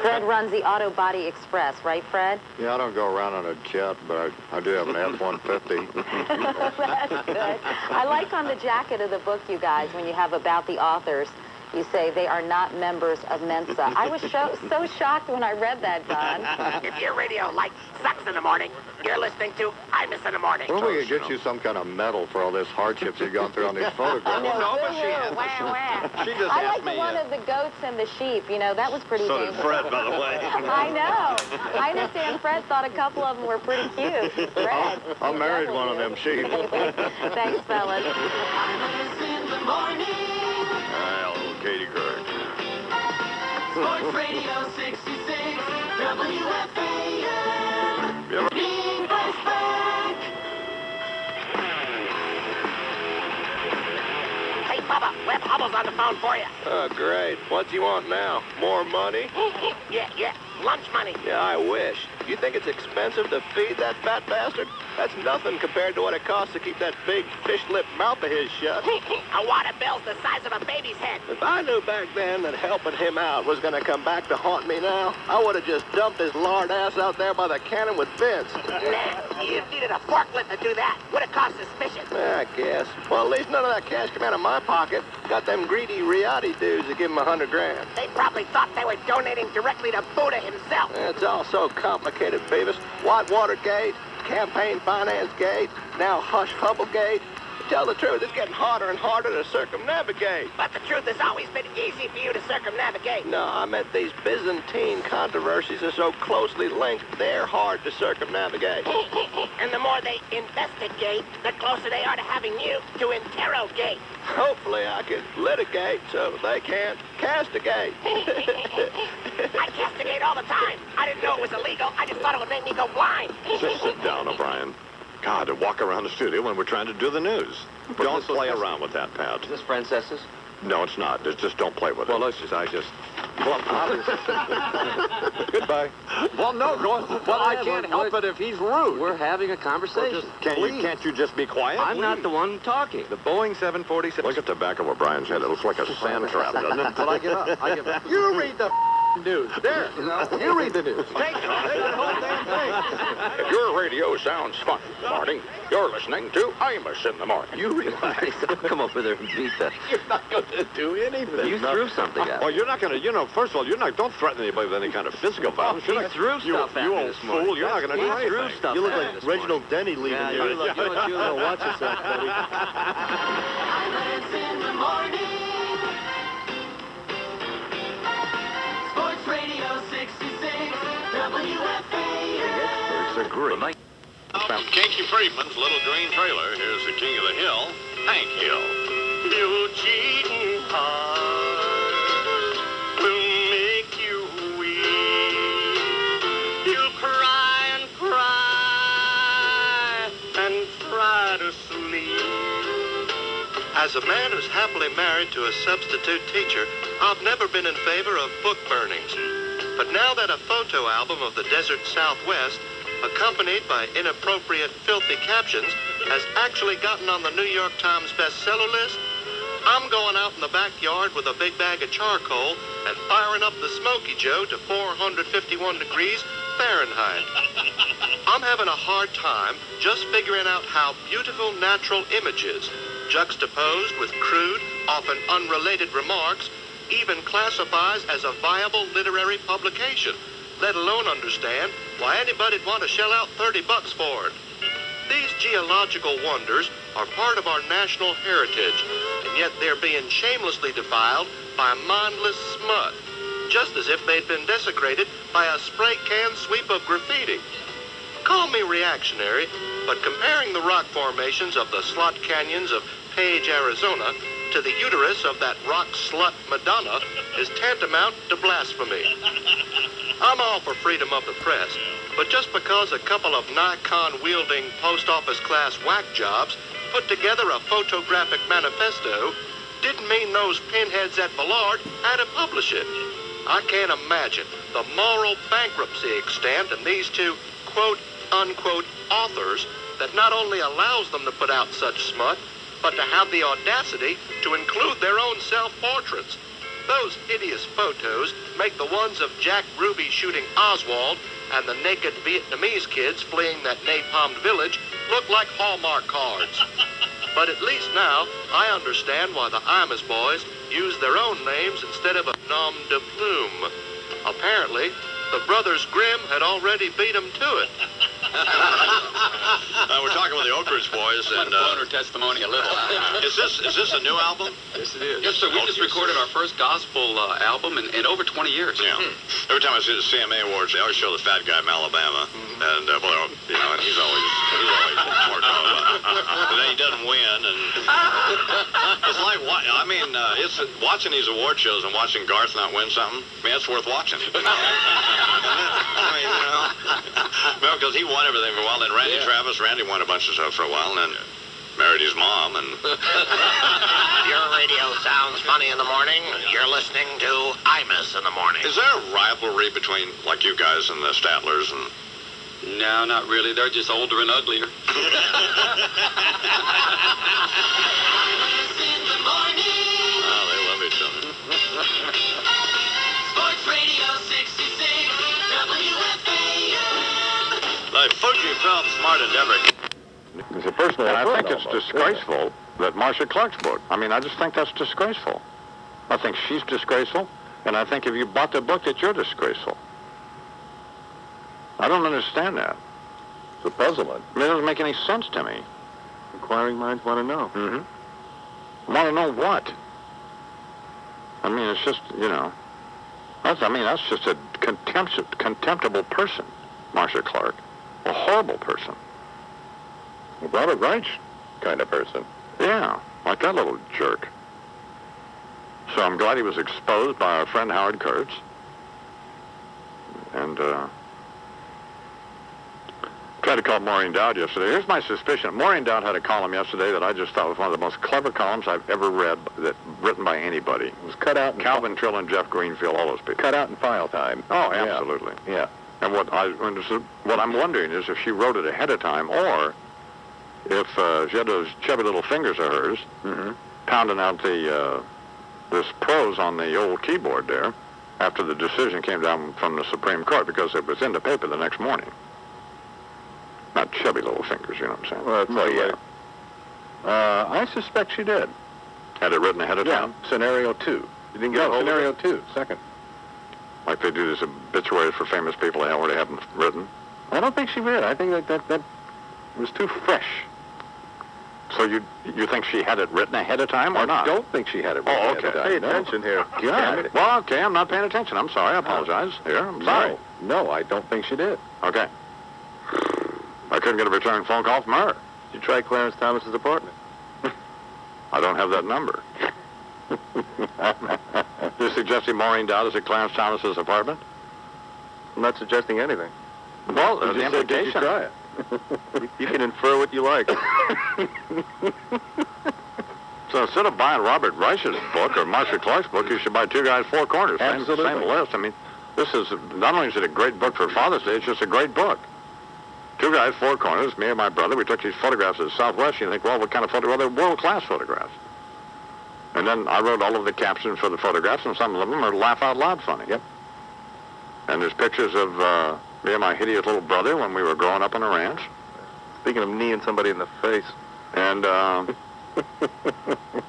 Fred runs the Auto Body Express, right, Fred? Yeah, I don't go around on a jet, but I, I do have an F-150. *laughs* That's good. I like on the jacket of the book, you guys, when you have about the authors, you say they are not members of Mensa. I was so, so shocked when I read that, Don. *laughs* if your radio like sucks in the morning, you're listening to Imus in the morning. Well, we could get you some kind of medal for all this hardships you've gone through on these *laughs* I photographs. know, woo-woo, wah, wah. She just I like the me, one uh, of the goats and the sheep. You know, that was pretty So did. Fred, by the way. *laughs* I know. I understand Fred thought a couple of them were pretty cute. Fred. I married one of them sheep. Thanks, fellas. Sports Radio 66, WFAN. You ever- Big back. Hey, Bubba, Webb Hubbell's on the phone for you. Oh, great. What do you want now? More money? *laughs* yeah, yeah, lunch money. Yeah, I wish. You think it's expensive to feed that fat bastard? That's nothing compared to what it costs to keep that big fish-lipped mouth of his shut. *laughs* a wad of bills the size of a baby's head. If I knew back then that helping him out was going to come back to haunt me now, I would have just dumped his lard ass out there by the cannon with Vince. *laughs* Nah, you needed a forklift to do that. Would have cost suspicion. I guess. Well, at least none of that cash came out of my pocket. Got them greedy Riady dudes to give him a hundred grand. They probably thought they were donating directly to Buddha himself. It's all so complicated, Beavis. Whitewater Gate, campaign finance gate, now Hush Hubbell Gate. To tell the truth, it's getting harder and harder to circumnavigate. But the truth has always been easy for you to circumnavigate. No, I meant these Byzantine controversies are so closely linked, they're hard to circumnavigate. *laughs* and the more they investigate, the closer they are to having you to interrogate. Hopefully I can litigate so they can't castigate. *laughs* *laughs* I castigate all the time. I didn't know it was illegal. I just thought it would make me go blind. Just sit down, O'Brien. God, to walk around the studio when we're trying to do the news. Don't play around with that, Pat. Is this Francesa's? No, it's not. Just, just don't play with it. Well, let's just, I just... Well, *laughs* *laughs* Goodbye. Well, no, go on. Well, I can't help it if he's rude. We're having a conversation. Well, just- can't you- can't you just be quiet? I'm not the one talking. The Boeing 747... Look at the back of O'Brien's head. It looks like a *laughs* sand trap, doesn't it? Well, I give up. I give up. You read the news. There. You read the news. Take the whole damn thing. Your radio sounds fun, Marty. You're listening to Imus in the morning. You realize *laughs* I'll come over there and beat that. You're not going to do anything. You threw something at me. Well, you're not going to, you know, first of all, you're not, don't threaten anybody with any kind of physical violence. You're not- threw you, stuff at you me old this morning. fool, you're not going to He do anything. stuff You look like this Reginald Denny leaving Yeah, you. you look- you look- you look- *laughs* Watch yourself, buddy. WFAN. It's a. From Kinky Friedman's Little Green Trailer, here's the king of the hill, Hank Hill. You cheating heart will make you weep. You'll cry and cry and try to sleep. As a man who's happily married to a substitute teacher, I've never been in favor of book burnings. But now that a photo album of the desert southwest, accompanied by inappropriate, filthy captions, has actually gotten on the New York Times bestseller list, I'm going out in the backyard with a big bag of charcoal and firing up the Smoky Joe to 451 degrees Fahrenheit. I'm having a hard time just figuring out how beautiful natural images, juxtaposed with crude, often unrelated remarks, even classifies as a viable literary publication, let alone understand why anybody'd want to shell out 30 bucks for it. These geological wonders are part of our national heritage, and yet they're being shamelessly defiled by mindless smut, just as if they'd been desecrated by a spray can sweep of graffiti. Call me reactionary, but comparing the rock formations of the slot canyons of Page, Arizona, to the uterus of that rock slut Madonna is tantamount to blasphemy. I'm all for freedom of the press, but just because a couple of Nikon-wielding post office class whack jobs put together a photographic manifesto didn't mean those pinheads at Villard had to publish it. I can't imagine the moral bankruptcy extent in these two quote unquote authors that not only allows them to put out such smut, but to have the audacity to include their own self-portraits. Those hideous photos make the ones of Jack Ruby shooting Oswald and the naked Vietnamese kids fleeing that napalmed village look like Hallmark cards. *laughs* But at least now I understand why the Imus boys use their own names instead of a nom de plume. Apparently, the brothers Grimm had already beat 'em to it. *laughs* Uh, we're talking with the Oak Ridge boys, and uh, her testimony a little. is this is this a new album? Yes, it is. Yes, sir. We just recorded our first gospel uh, album in, in over 20 years. Yeah. Every time I see the CMA awards, they always show the fat guy from Alabama, and uh, well, you know, and he's always he's always more and then he doesn't win, and *laughs* it's like what I mean. Uh, it's watching these award shows and watching Garth not win something. I mean, that's worth watching. *laughs* I mean, you know, well, because he won everything for a while. Then Randy Travis, Randy won a bunch of stuff for a while, and then married his mom, and *laughs* Your radio sounds funny in the morning. You're listening to Imus in the morning. is there a rivalry between like you guys and the Statlers and? No, not really. They're just older and uglier. *laughs* WFAN. The Fuji Film Smart Endeavor. It's a personal and I think it's almost, disgraceful that Marcia Clark's book. I mean, I just think that's disgraceful. I think she's disgraceful, and I think if you bought the book, that you're disgraceful. I don't understand that. It's a puzzlement. I mean, it doesn't make any sense to me. Inquiring minds want to know. Mm-hmm. Want to know what? I mean, it's just, you know, that's, I mean, that's just a contempt, contemptible person, Marcia Clark. A horrible person. A Robert Reich kind of person. Yeah, like that little jerk. So I'm glad he was exposed by our friend Howard Kurtz. And, uh, tried to call Maureen Dowd yesterday. Here's my suspicion. Maureen Dowd had a column yesterday that I just thought was one of the most clever columns I've ever read that written by anybody. It was cut out. Calvin Trill and Jeff Greenfield, all those people. Cut out in file time. Oh, Yeah. absolutely. Yeah. And what I what I'm wondering is if she wrote it ahead of time, or if uh, she had those chubby little fingers of hers Mm-hmm. pounding out the uh, this prose on the old keyboard there after the decision came down from the Supreme Court because it was in the paper the next morning. Not chubby little fingers, you know what I'm saying? Well, Well, right. Uh, I suspect she did. Had it written ahead of Yeah. time, Scenario two. You didn't get No, a hold of scenario two. Second. Like they do these obituaries for famous people they already have them written. I don't think she did. I think that that, that was too fresh. So you you think she had it written ahead of time or I not? I don't think she had it. Oh, written okay. ahead of time. Pay No. attention here. God. Well, okay, I'm not paying attention. I'm sorry. I apologize. Here, I'm sorry. No, no, I don't think she did. Okay. I couldn't get a return phone call from her. You try Clarence Thomas's apartment. I don't have that number. *laughs* You're suggesting Maureen Dowd is at Clarence Thomas's apartment? I'm not suggesting anything. Well, uh, You there's the said, did you implication. try it? *laughs* you can infer what you like. *laughs* So instead of buying Robert Reich's book or Marcia Clark's book, you should buy Two Guys, Four Corners. Absolutely. same list. I mean, this is not only is it a great book for Father's Day, it's just a great book. Two Guys, Four Corners. Me and my brother, we took these photographs of the Southwest. You think, well, what kind of photographs? Well, they're world-class photographs. And then I wrote all of the captions for the photographs, and some of them are laugh out loud funny. Yep. And there's pictures of uh, me and my hideous little brother when we were growing up on a ranch. Speaking of kneeing somebody in the face. And uh, *laughs*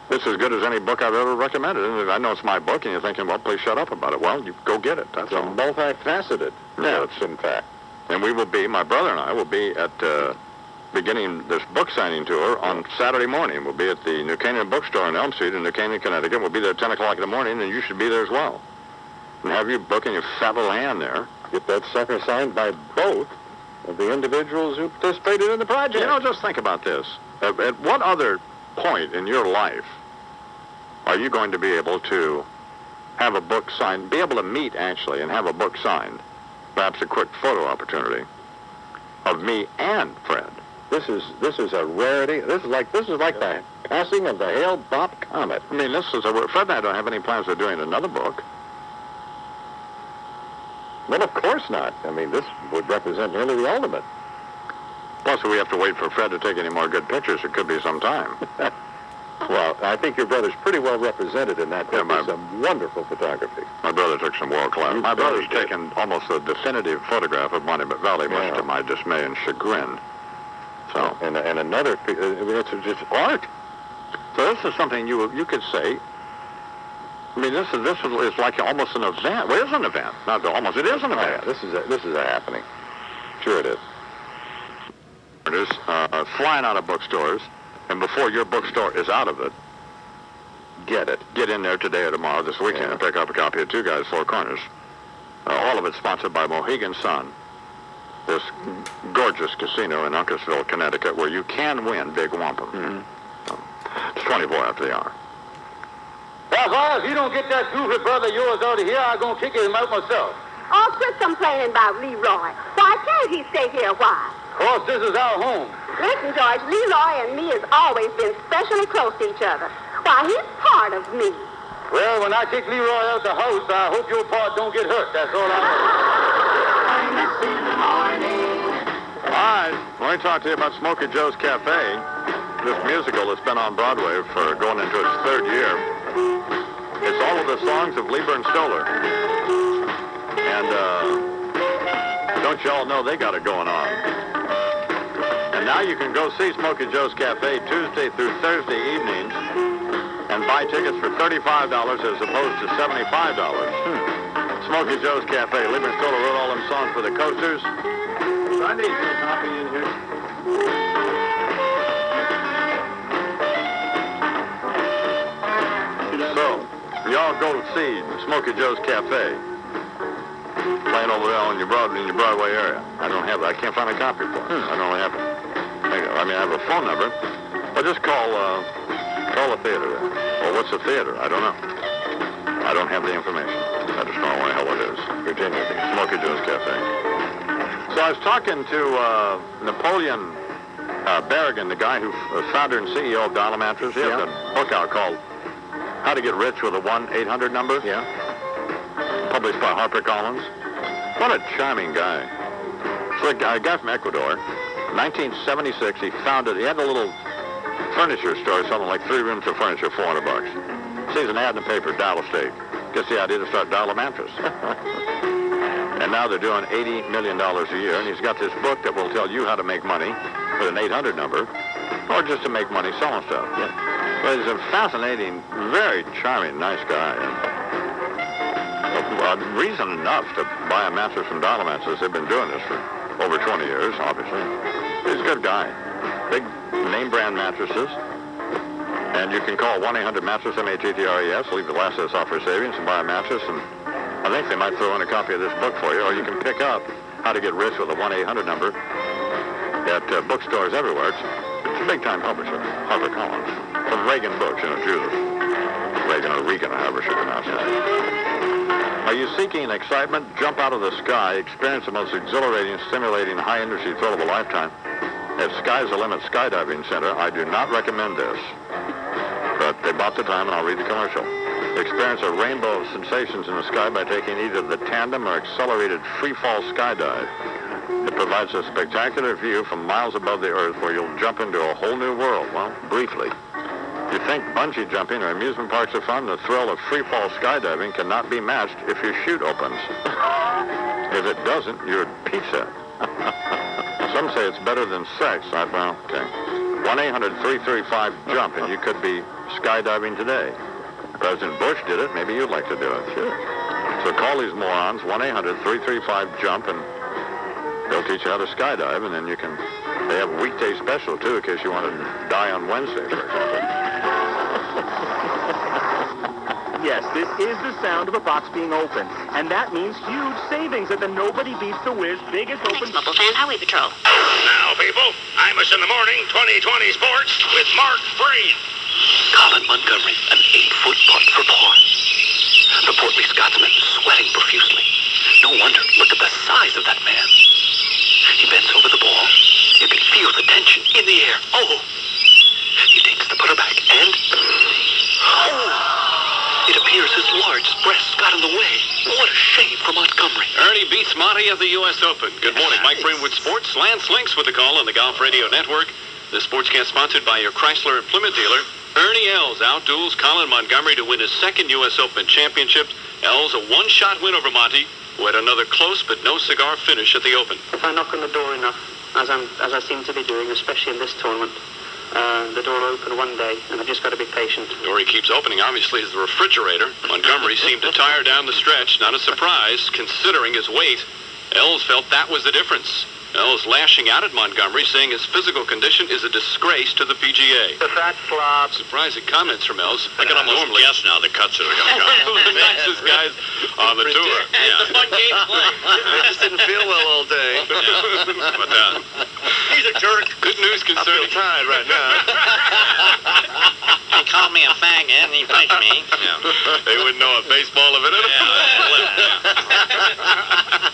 it's as good as any book I've ever recommended. And I know it's my book, and you're thinking, well, please shut up about it. Well, you go get it. That's It's a all. multifaceted Yeah. notes, in fact. And we will be, my brother and I will be at uh, beginning this book signing tour on Saturday morning. We'll be at the New Canaan Bookstore in Elm Street in New Canaan, Connecticut. We'll be there at 10 o'clock in the morning, and you should be there as well. And have your book in your fat little hand there. Get that sucker signed by both of the individuals who participated in the project. You know, just think about this. At, at what other point in your life are you going to be able to have a book signed, be able to meet actually and have a book signed, perhaps a quick photo opportunity of me and Fred? This is this is a rarity. This is like this is like the passing of the Hale Bopp comet. I mean, this is a, Fred and I don't have any plans of doing another book. Well, of course not. I mean, this would represent nearly the ultimate. Plus, we have to wait for Fred to take any more good pictures. It could be some time. *laughs* *laughs* Well, I think your brother's pretty well represented in that. Yeah, my- some wonderful photography. My brother took some world class. My brother's taken almost a definitive photograph of Monument Valley, much Yeah. to my dismay and chagrin. So, And and another, uh, it's just art. so this is something you you could say. I mean, this is this is like almost an event. Well, it is an event. Not almost. It is an Oh, yeah, event. this is a, this is a happening. Sure it is. It is uh, flying out of bookstores, and before your bookstore is out of it, Get it. get in there today or tomorrow, this weekend, Yeah. and pick up a copy of Two Guys, Four Corners. Uh, all of it sponsored by Mohegan Sun, this gorgeous casino in Uncasville, Connecticut, where you can win big wampum. Mm-hmm. It's 24 after the hour. Well, if you don't get that goofy brother of yours out of here, I'm going to kick him out myself. Oh, quit complaining about Leroy. Why can't he stay here a while? Of course, this is our home. Listen, George, Leroy and me has always been specially close to each other. Why, he's part of me. Well, when I kick Leroy out the house, I hope your part don't get hurt. That's all I *laughs* Right, let me talk to you about Smoky Joe's Cafe, this musical that's been on Broadway for going into its third year. It's all of the songs of Leiber and Stoller. And uh, don't you all know they got it going on? And now you can go see Smoky Joe's Cafe Tuesday through Thursday evenings and buy tickets for $35 as opposed to $75. Smoky Joe's Cafe. Leiber and Stoller wrote all them songs for the Coasters. I need some coffee in here. So, y'all go to see Smoky Joe's Cafe. Playing over there on your Broad in your Broadway area. I don't have that. I can't find a copy for it. I don't have it. I mean, I have a phone number. But just call uh, call the theater there. Or what's the theater? I don't know. I don't have the information. I just don't know where the hell it is. Virginia, Smoky Joe's Cafe. So I was talking to uh, Napoleon uh, Barragan, the guy who uh, founder and CEO of Dial-A-Mattress. He has Yeah. a book out called How to Get Rich with a 1-800 number. Yeah. Published by HarperCollins. What a charming guy. So a guy, a guy from Ecuador. 1976, he founded, he had a little furniture store something like three rooms of furniture, 400 bucks. Sees an ad in the paper, Dial-A-Steak. Gets the idea to start Dial-A-Mattress. *laughs* And now they're doing $80 million a year, and he's got this book that will tell you how to make money with an 800 number, or just to make money selling stuff. But he's a fascinating, very charming, nice guy. And uh, reason enough to buy a mattress from Dial-A-Mattress. They've been doing this for over 20 years, obviously. He's a good guy. Big name brand mattresses. And you can call 1-800-MATTRESS, M-A-T-T-R-E-S, leave the last S offer savings and buy a mattress. And I think they might throw in a copy of this book for you, or you can pick up How to Get Rich with a 1-800 number at uh, bookstores everywhere. It's, it's a big-time publisher, HarperCollins. From Reagan Books, you know, Judith. Reagan or Regan, however she pronounces it. Are you seeking excitement? Jump out of the sky. Experience the most exhilarating, stimulating, high-energy thrill of a lifetime at Sky's the Limit Skydiving Center. I do not recommend this, but They bought the time, and I'll read the commercial. Experience a rainbow of sensations in the sky by taking either the tandem or accelerated free fall skydive. It provides a spectacular view from miles above the earth where you'll jump into a whole new world. Well, briefly. You think bungee jumping or amusement parks are fun, the thrill of free fall skydiving cannot be matched if your chute opens. *laughs* if it doesn't, you're pizza. *laughs* Some say it's better than sex. I, well, okay. 1-800-335-JUMP, and you could be skydiving today. President Bush did it. Maybe you'd like to do it. Sure. So call these morons, 1-800-335-JUMP, and they'll teach you how to skydive, and then you can... They have a weekday special, too, in case you want to die on Wednesday, for example. *laughs* Yes, this is the sound of a box being opened. And that means huge savings at the Nobody Beats the Wiz biggest open... Mobile Fan Highway Patrol. Now, people, Imus in the Morning 2020 Sports with Mark Breen. Colin Montgomerie, an eight-foot putt for par. The portly Scotsman sweating profusely. No wonder. Look at the size of that man. He bends over the ball. You can feel the tension in the air. Oh! He takes the putter back and... Oh! It appears his large breast got in the way. What a shame for Montgomerie. Ernie beats Monty at the U.S. Open. Good morning. Mike Greenwood Sports. Lance Links with the call on the Golf Radio Network. The Sportscast sponsored by your Chrysler and Plymouth dealer. Ernie Els outduels Colin Montgomerie to win his second U.S. Open championship. Els a one-shot win over Monty, who had another close but no cigar finish at the Open. If I knock on the door enough, as I'm as I seem to be doing, especially in this tournament, uh, the door will open one day, and I've just got to be patient. The door he keeps opening, obviously, is the refrigerator. Montgomerie seemed to tire down the stretch. Not a surprise, considering his weight. Els felt that was the difference. Els lashing out at Montgomerie, saying his physical condition is a disgrace to the PGA. The fat slob. Surprising comments from Els. I can almost guess now the cuts that are going to come. *laughs* the nicest guys on the tour. *laughs* Yeah. The fun game playing. I just didn't feel well all day. *laughs* But, uh, He's a jerk. good news I feel concerning... tired right now. He called me a faggot and he punched me. Yeah. They wouldn't know a baseball of it.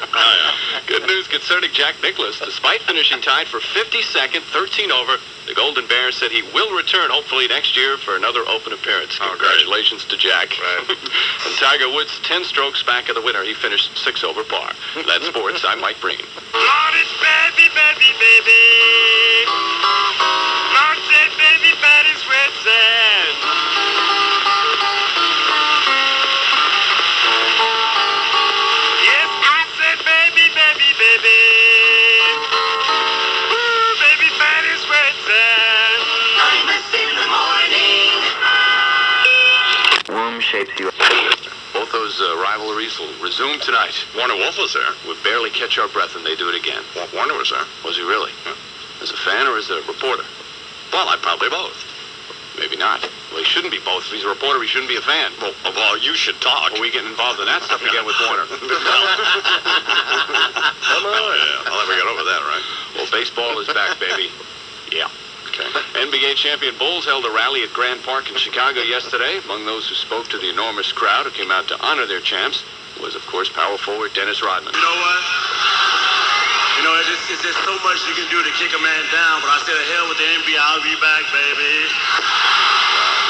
Oh, yeah. Good news concerning Jack Nicklaus. Despite finishing tied for 52nd, 13 over, the Golden Bear said he will return hopefully next year for another Open appearance. Oh. Congratulations to Jack. Right. *laughs* and Tiger Woods 10 strokes back of the winner. He finished 6 over par. That's sports. I'm Mike Breen. Lord, it's baby, baby, baby. Lord said baby fat is wet sand. Yes, I said baby, baby, baby. Ooh, baby fat is wet sand. in the morning. Womb shapes you. Up. Both those uh, rivalries will resume tonight. Warner Wolf was there. We barely catch our breath and they do it again. Warner was there. Was he really? As a fan or as a reporter? Well, I'd probably both. Maybe not. Well, he shouldn't be both. If he's a reporter, he shouldn't be a fan. Well, well you should talk. Are we getting involved in that stuff again with Warner? *laughs* Come on. Yeah, I'll never get over that, right? Well, baseball is back, baby. Yeah. Okay. NBA champion Bulls held a rally at Grant Park in Chicago yesterday. Among those who spoke to the enormous crowd who came out to honor their champs was, of course, power forward Dennis Rodman. You know what? You know, it's just, it's just so much you can do to kick a man down, but I said, hell with the NBA, I'll be back, baby.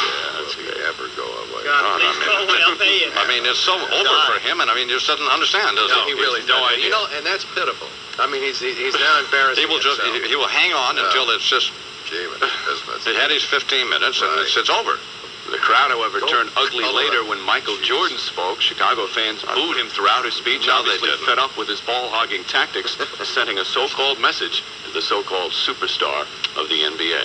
Yeah, that's if they ever go away. God, on. please I go away, I'll pay you. I mean, it's so over for him, and I mean, he just doesn't understand, does No, he? he really has no idea. You know, and that's pitiful. I mean, he's he- he's *laughs* now embarrassing he will just he, he will hang on No. until it's just. Gee, *laughs* business. He had his 15 minutes, and it's, it's over. The crowd, however, turned ugly later when Michael Jordan spoke. Chicago fans booed him throughout his speech, obviously fed up with his ball-hogging tactics, *laughs* sending a so-called message to the so-called superstar of the NBA.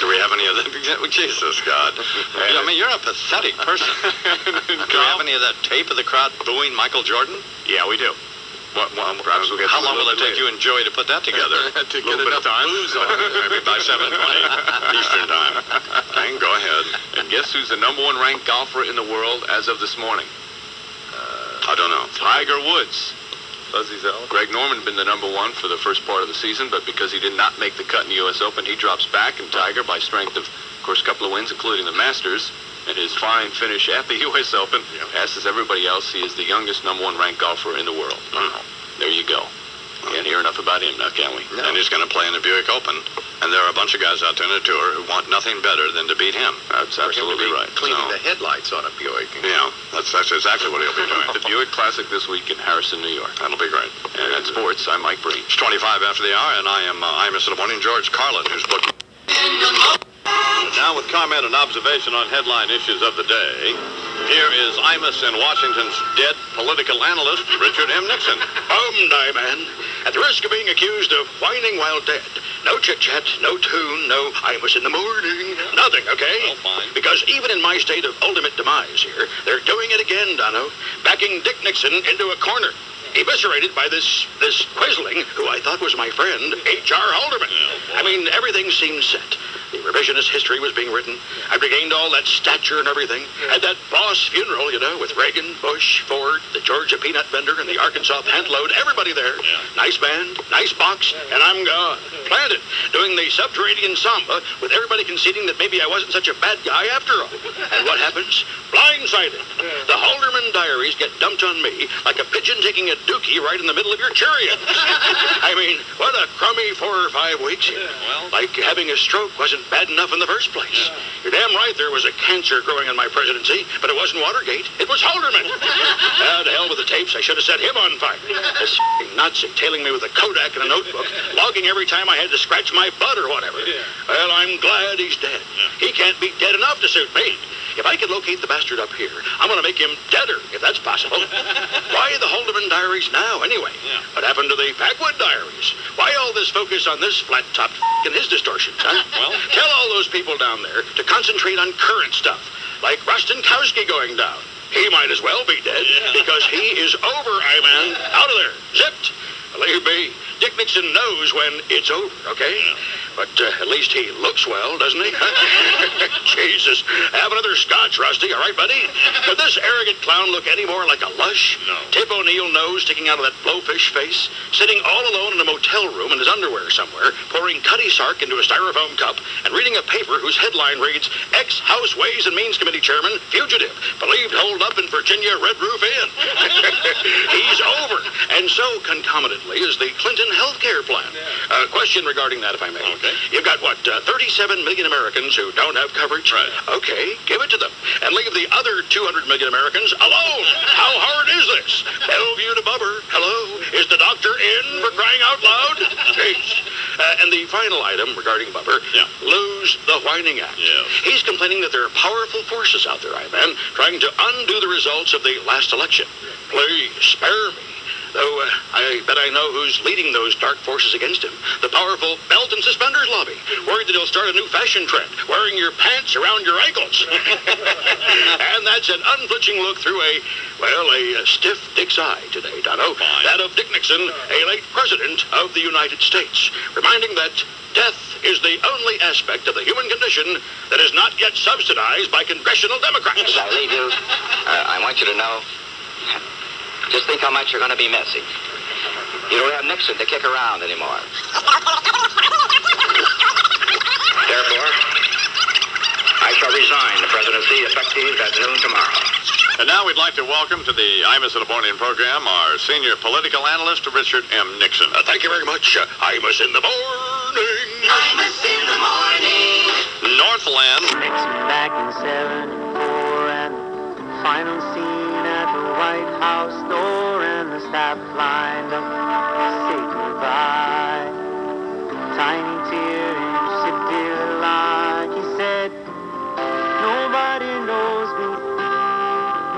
Do we have any of that? *laughs* Jesus, God. I mean, you're a pathetic person. *laughs* Do we have any of that tape of the crowd booing Michael Jordan? Yeah, we do. What, well, perhaps we'll get How long will it take bit you and Joey to put that together? *laughs* to A get little bit of time. booze on it. *laughs* Maybe by 7.20 *laughs* Eastern time. And go ahead. And guess who's the number one ranked golfer in the world as of this morning? Uh, I don't know. Tiger Woods. Fuzzy Zell? Greg Norman had been the number one for the first part of the season, but because he did not make the cut in the U.S. Open, he drops back, and Tiger, by strength of, of course, a couple of wins, including the Masters, and his fine finish at the *laughs* U.S. Open, passes everybody else. He is the youngest number one ranked golfer in the world. There you go. Can't hear enough about him now, can we? No. And he's going to play in the Buick Open. And there are a bunch of guys out there on the tour who want nothing better than to beat him. That's absolutely right. Cleaning So- the headlights on a Buick. Yeah, that's, that's exactly what he'll be doing. *laughs* The Buick Classic this week in Harrison, New York. That'll be great. And at sports, I'm Mike Breen. It's 25 after the hour, and I am uh, Imus in the morning, George Carlin, who's booking. Now with comment and observation on headline issues of the day, here is Imus and Washington's dead political analyst, Richard M. Nixon. Boom, die man. At the risk of being accused of whining while dead, no chit chat, no tune, no Imus in the morning, nothing, okay? Well, fine. Because even in my state of ultimate demise here, they're doing it again, Dono, backing Dick Nixon into a corner. Eviscerated by this this Quisling, who I thought was my friend, H.R. Haldeman. Oh, I mean, everything seems set. The revisionist history was being written. I'd regained all that stature and everything. At that boss funeral, you know, with Reagan, Bush, Ford, the Georgia peanut vendor, and the Arkansas pantload, everybody there. Nice band, nice box, and I'm gone. Planted, doing the subterranean samba with everybody conceding that maybe I wasn't such a bad guy after all. And what happens? Blindsided. The Haldeman diaries get dumped on me like a pigeon taking a dookie right in the middle of your Cheerios. *laughs* I mean, what a crummy four or five weeks. Like having a stroke wasn't bad enough in the first place. You're damn right there was a cancer growing in my presidency, but it wasn't Watergate. It was Haldeman. *laughs* ah, to hell with the tapes. I should have set him on fire. This Nazi tailing me with a Kodak and a notebook, logging every time I had to scratch my butt or whatever. Well, I'm glad he's dead. He can't be dead enough to suit me. If I can locate the bastard up here, I'm going to make him deader, if that's possible. *laughs* Why the Haldeman diaries now, anyway? What happened to the Packwood diaries? Why all this focus on this flat-topped and his distortions, huh? *laughs* Well, tell all those people down there to concentrate on current stuff, like Rostenkowski going down. He might as well be dead, because he is over, I man. Out of there. Zipped. Believe me, Dick Nixon knows when it's over, okay? But uh, at least he looks well, doesn't he? *laughs* Jesus. Have another scotch, Rusty. All right, buddy? Does this arrogant clown look any more like a lush? No. Tip O'Neill nose sticking out of that blowfish face, sitting all alone in a motel room in his underwear somewhere, pouring Cutty Sark into a styrofoam cup, and reading a paper whose headline reads, Ex-House Ways and Means Committee Chairman, fugitive, believed holed up in Virginia Red Roof Inn. *laughs* He's over. And so, concomitantly, is the Clinton health care plan. Uh, question regarding that, if I may. Okay. You've got, what, uh, 37 million Americans who don't have coverage? Right. Okay, give it to them. And leave the other 200 million Americans alone. How hard is this? Bellevue to Bubber. Hello? Is the doctor in for crying out loud? *laughs* Jeez. Uh, and the final item regarding Bubber, lose the whining act. Yeah. He's complaining that there are powerful forces out there, I man, trying to undo the results of the last election. Please, spare me. Though uh, I bet I know who's leading those dark forces against him. The powerful belt and suspenders lobby. Worried that he'll start a new fashion trend, wearing your pants around your ankles. *laughs* and that's an unflinching look through a, well, a, uh stiff Dick's eye today, Dono. That of Dick Nixon, a late president of the United States. Reminding that death is the only aspect of the human condition that is not yet subsidized by congressional Democrats. As I leave you, uh, I want you to know, just think how much you're going to be missing. You don't have Nixon to kick around anymore. Therefore, I shall resign the presidency effective at noon tomorrow. And now we'd like to welcome to the Imus in the Morning program our senior political analyst, Richard M. Nixon. Uh, thank you very much. Uh, Imus in the morning. Imus in the morning. Northland. back in 74 and final scene at the White House door and the staff lined up to say goodbye. Tiny tear in city like he said, nobody knows me,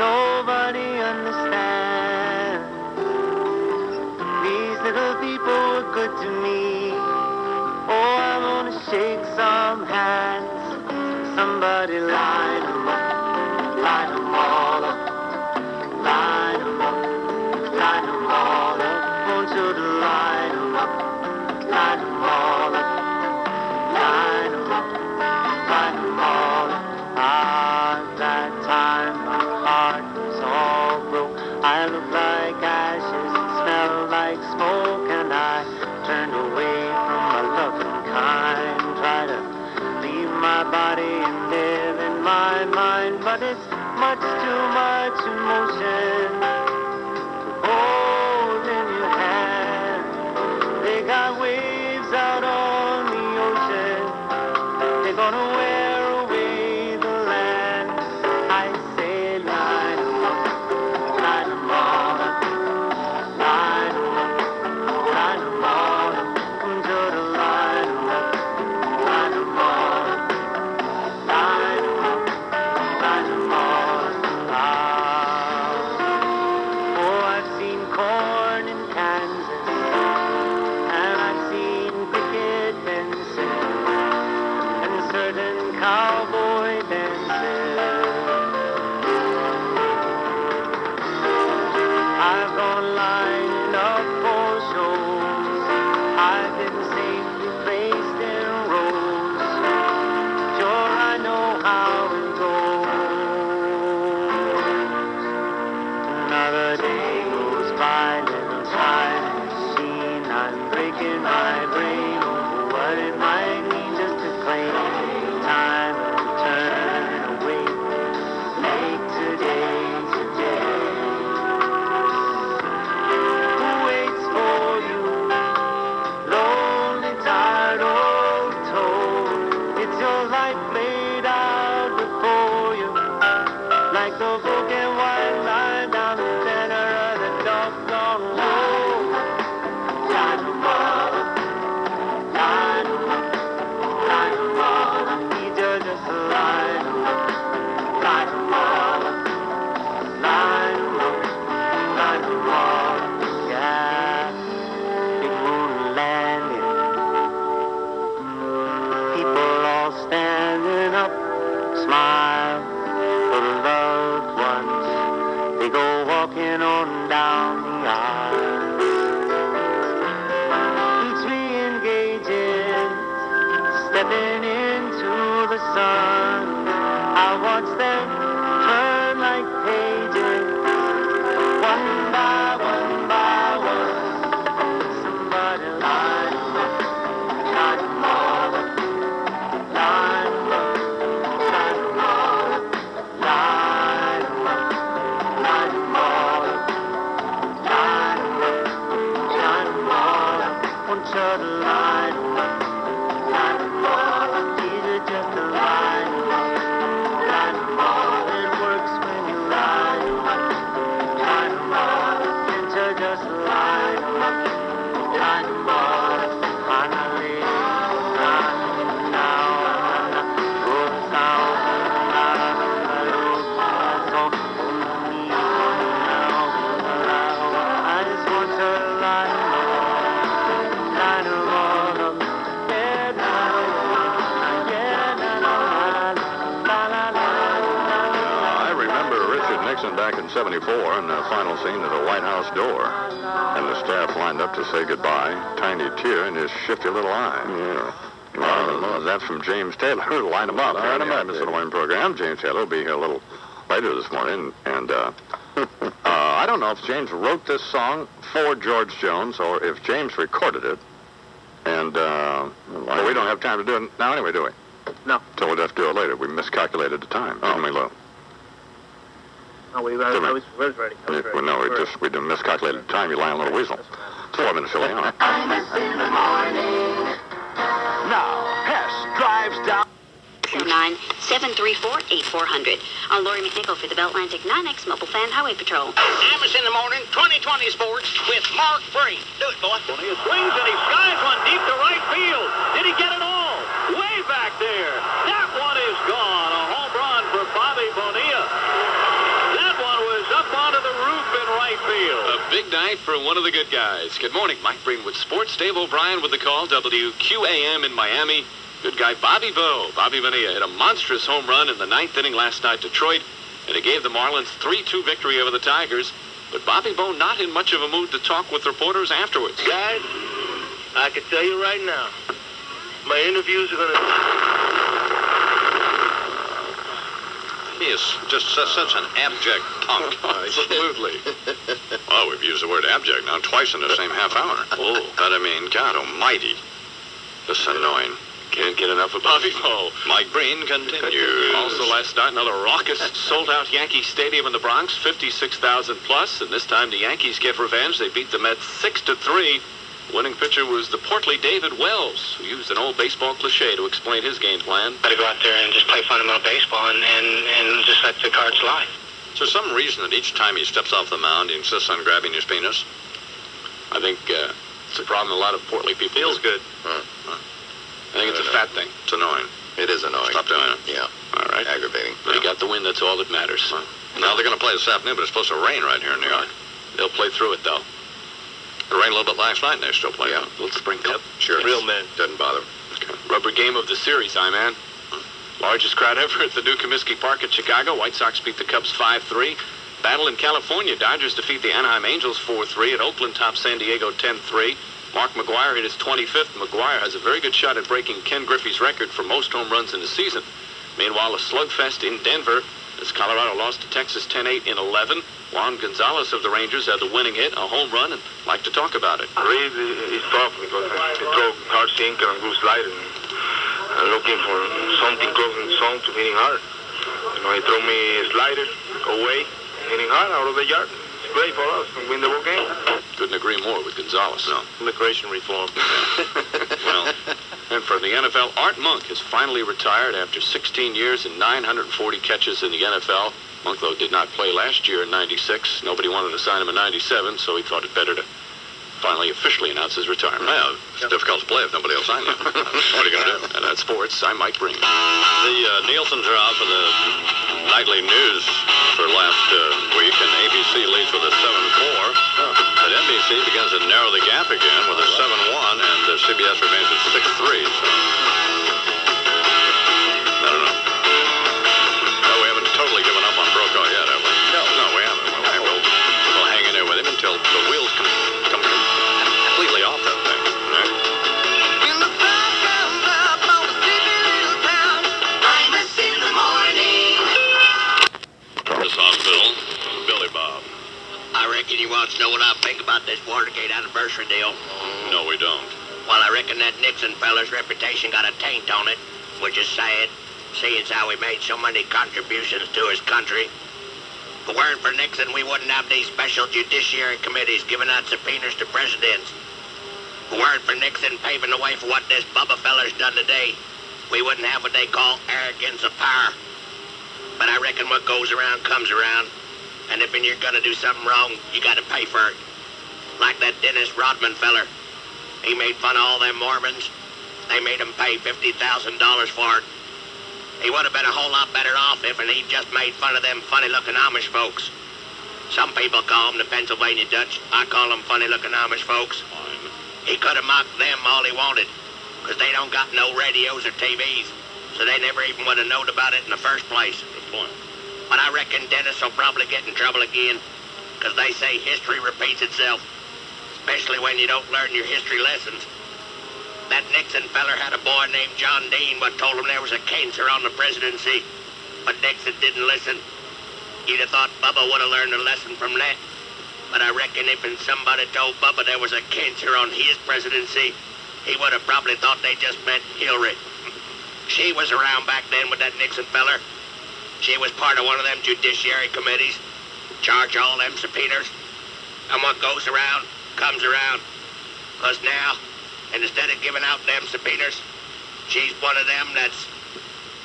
nobody understands. These little people were good to me. Oh, I wanna shake some hands. Somebody line walking on down the aisle. Each re-engaging, stepping into the sun. I watch them 1974 and the final scene at the White House door. And the staff lined up to say goodbye, tiny tear in his shifty little eye. Yeah. Uh, that's from James Taylor. *laughs* Line him up. Line him up. This is the morning program. James Taylor will be here a little later this morning. And uh, *laughs* uh, I don't know if James wrote this song for George Jones or if James recorded it. And uh, well, we don't have time to do it now anyway, do we? No. So we'll have to do it later. We miscalculated the time. Oh, I. No, we, I, I was, I was ready. I was ready. Well, no, we just we didn't miscalculated the time. You lying little weasel. Four minutes early on. in the morning. Now, Hess drives down. 734-8400. I'm Lori McNichol for the Bell Atlantic NYNEX Mobile Fan Highway Patrol. Imus in the morning, 2020 sports with Mark Breen. Do it, boy. Bonilla swings and he skies one deep to right field. Did he get it all? Way back there. That one is gone. A home run for Bobby Bonilla. That one was up onto the roof in right field. A big night for one of the good guys. Good morning, Mike Breen with Sports. Dave O'Brien with the call. WQAM in Miami. Good guy Bobby Bo. Bobby Bonilla hit a monstrous home run in the ninth inning last night, Detroit, and it gave the Marlins 3-2 victory over the Tigers. But Bobby Bo not in much of a mood to talk with reporters afterwards. Guys, I can tell you right now, my interviews are going to... He is just su- such an abject punk. *laughs* Absolutely. *laughs* well, we've used the word abject now twice in the same half hour. Oh, but I mean, God almighty. This is annoying. Can't get enough of Bobby Bo. Mike Breen continues. Also last night, another raucous sold-out Yankee Stadium in the Bronx, 56,000 plus, and this time the Yankees get revenge. They beat the Mets 6 to 3. Winning pitcher was the portly David Wells, who used an old baseball cliche to explain his game plan. Better go out there and just play fundamental baseball and, and, and just let the cards lie. Is there some reason that each time he steps off the mound, he insists on grabbing his penis? I think uh, it's a problem a lot of portly people. Feels good. I think it's a fat thing. It's annoying. It is annoying. Stop doing it. Yeah. All right. Aggravating. But They got the win. That's all that matters. Now they're going to play this afternoon, but it's supposed to rain right here in New York. They'll play through it, though. It rained a little bit last night, and they're still playing. Yeah, little sprinkle. Sure. Real men. Doesn't bother. Rubber game of the series, I man. Largest crowd *laughs* ever at the new Comiskey Park in Chicago. White Sox beat the Cubs 5-3. Battle in California. Dodgers defeat the Anaheim Angels 4-3. At Oakland, top San Diego 10-3. Mark McGwire hit his 25th. McGwire has a very good shot at breaking Ken Griffey's record for most home runs in a season. Meanwhile, a slugfest in Denver as Colorado lost to Texas 10-8 in 11. Juan Gonzalez of the Rangers had the winning hit, a home run, and like to talk about it. Reed is tough because he throw hard sinker and good slider. And I'm looking for something close in zone to hitting hard. You know, he throw me a slider away, hitting hard out of the yard. It's great for us to win the ball game. Couldn't agree more with Gonzalez. No. Immigration reform. *laughs* well, and for the NFL, Art Monk has finally retired after 16 years and 940 catches in the NFL. Monk, though, did not play last year in 96. Nobody wanted to sign him in 97, so he thought it better to finally officially announce his retirement. It's difficult to play if nobody else signed you. *laughs* what are you going to do? And that's sports. I'm Mike Breen. The uh, Nielsen's are out for the nightly news for last uh, week, and ABC leads with a 7-4. But NBC begins to narrow the gap again with a 7-1, and uh, CBS remains at 6-3. So, I reckon you want to know what I think about this Watergate anniversary deal. No, we don't. Well, I reckon that Nixon fella's reputation got a taint on it, which is sad, seeing as how he made so many contributions to his country. If it weren't for Nixon, we wouldn't have these special judiciary committees giving out subpoenas to presidents. If it weren't for Nixon paving the way for what this Bubba fella's done today, we wouldn't have what they call arrogance of power. But I reckon what goes around comes around. And if you're gonna do something wrong, you gotta pay for it. Like that Dennis Rodman feller. He made fun of all them Mormons. They made him pay $50,000 for it. He would have been a whole lot better off if he'd just made fun of them funny-looking Amish folks. Some people call them the Pennsylvania Dutch. I call them funny-looking Amish folks. He could have mocked them all he wanted, because they don't got no radios or TVs, so they never even would have known about it in the first place. Good point. But I reckon Dennis will probably get in trouble again, because they say history repeats itself, especially when you don't learn your history lessons. That Nixon feller had a boy named John Dean what told him there was a cancer on the presidency, but Nixon didn't listen. You'd have thought Bubba would have learned a lesson from that. But I reckon if somebody told Bubba there was a cancer on his presidency, he would have probably thought they just meant Hillary. *laughs* She was around back then with that Nixon feller. She was part of one of them judiciary committees. Charge all them subpoenas. And what goes around, comes around. Because now, and instead of giving out them subpoenas, she's one of them that's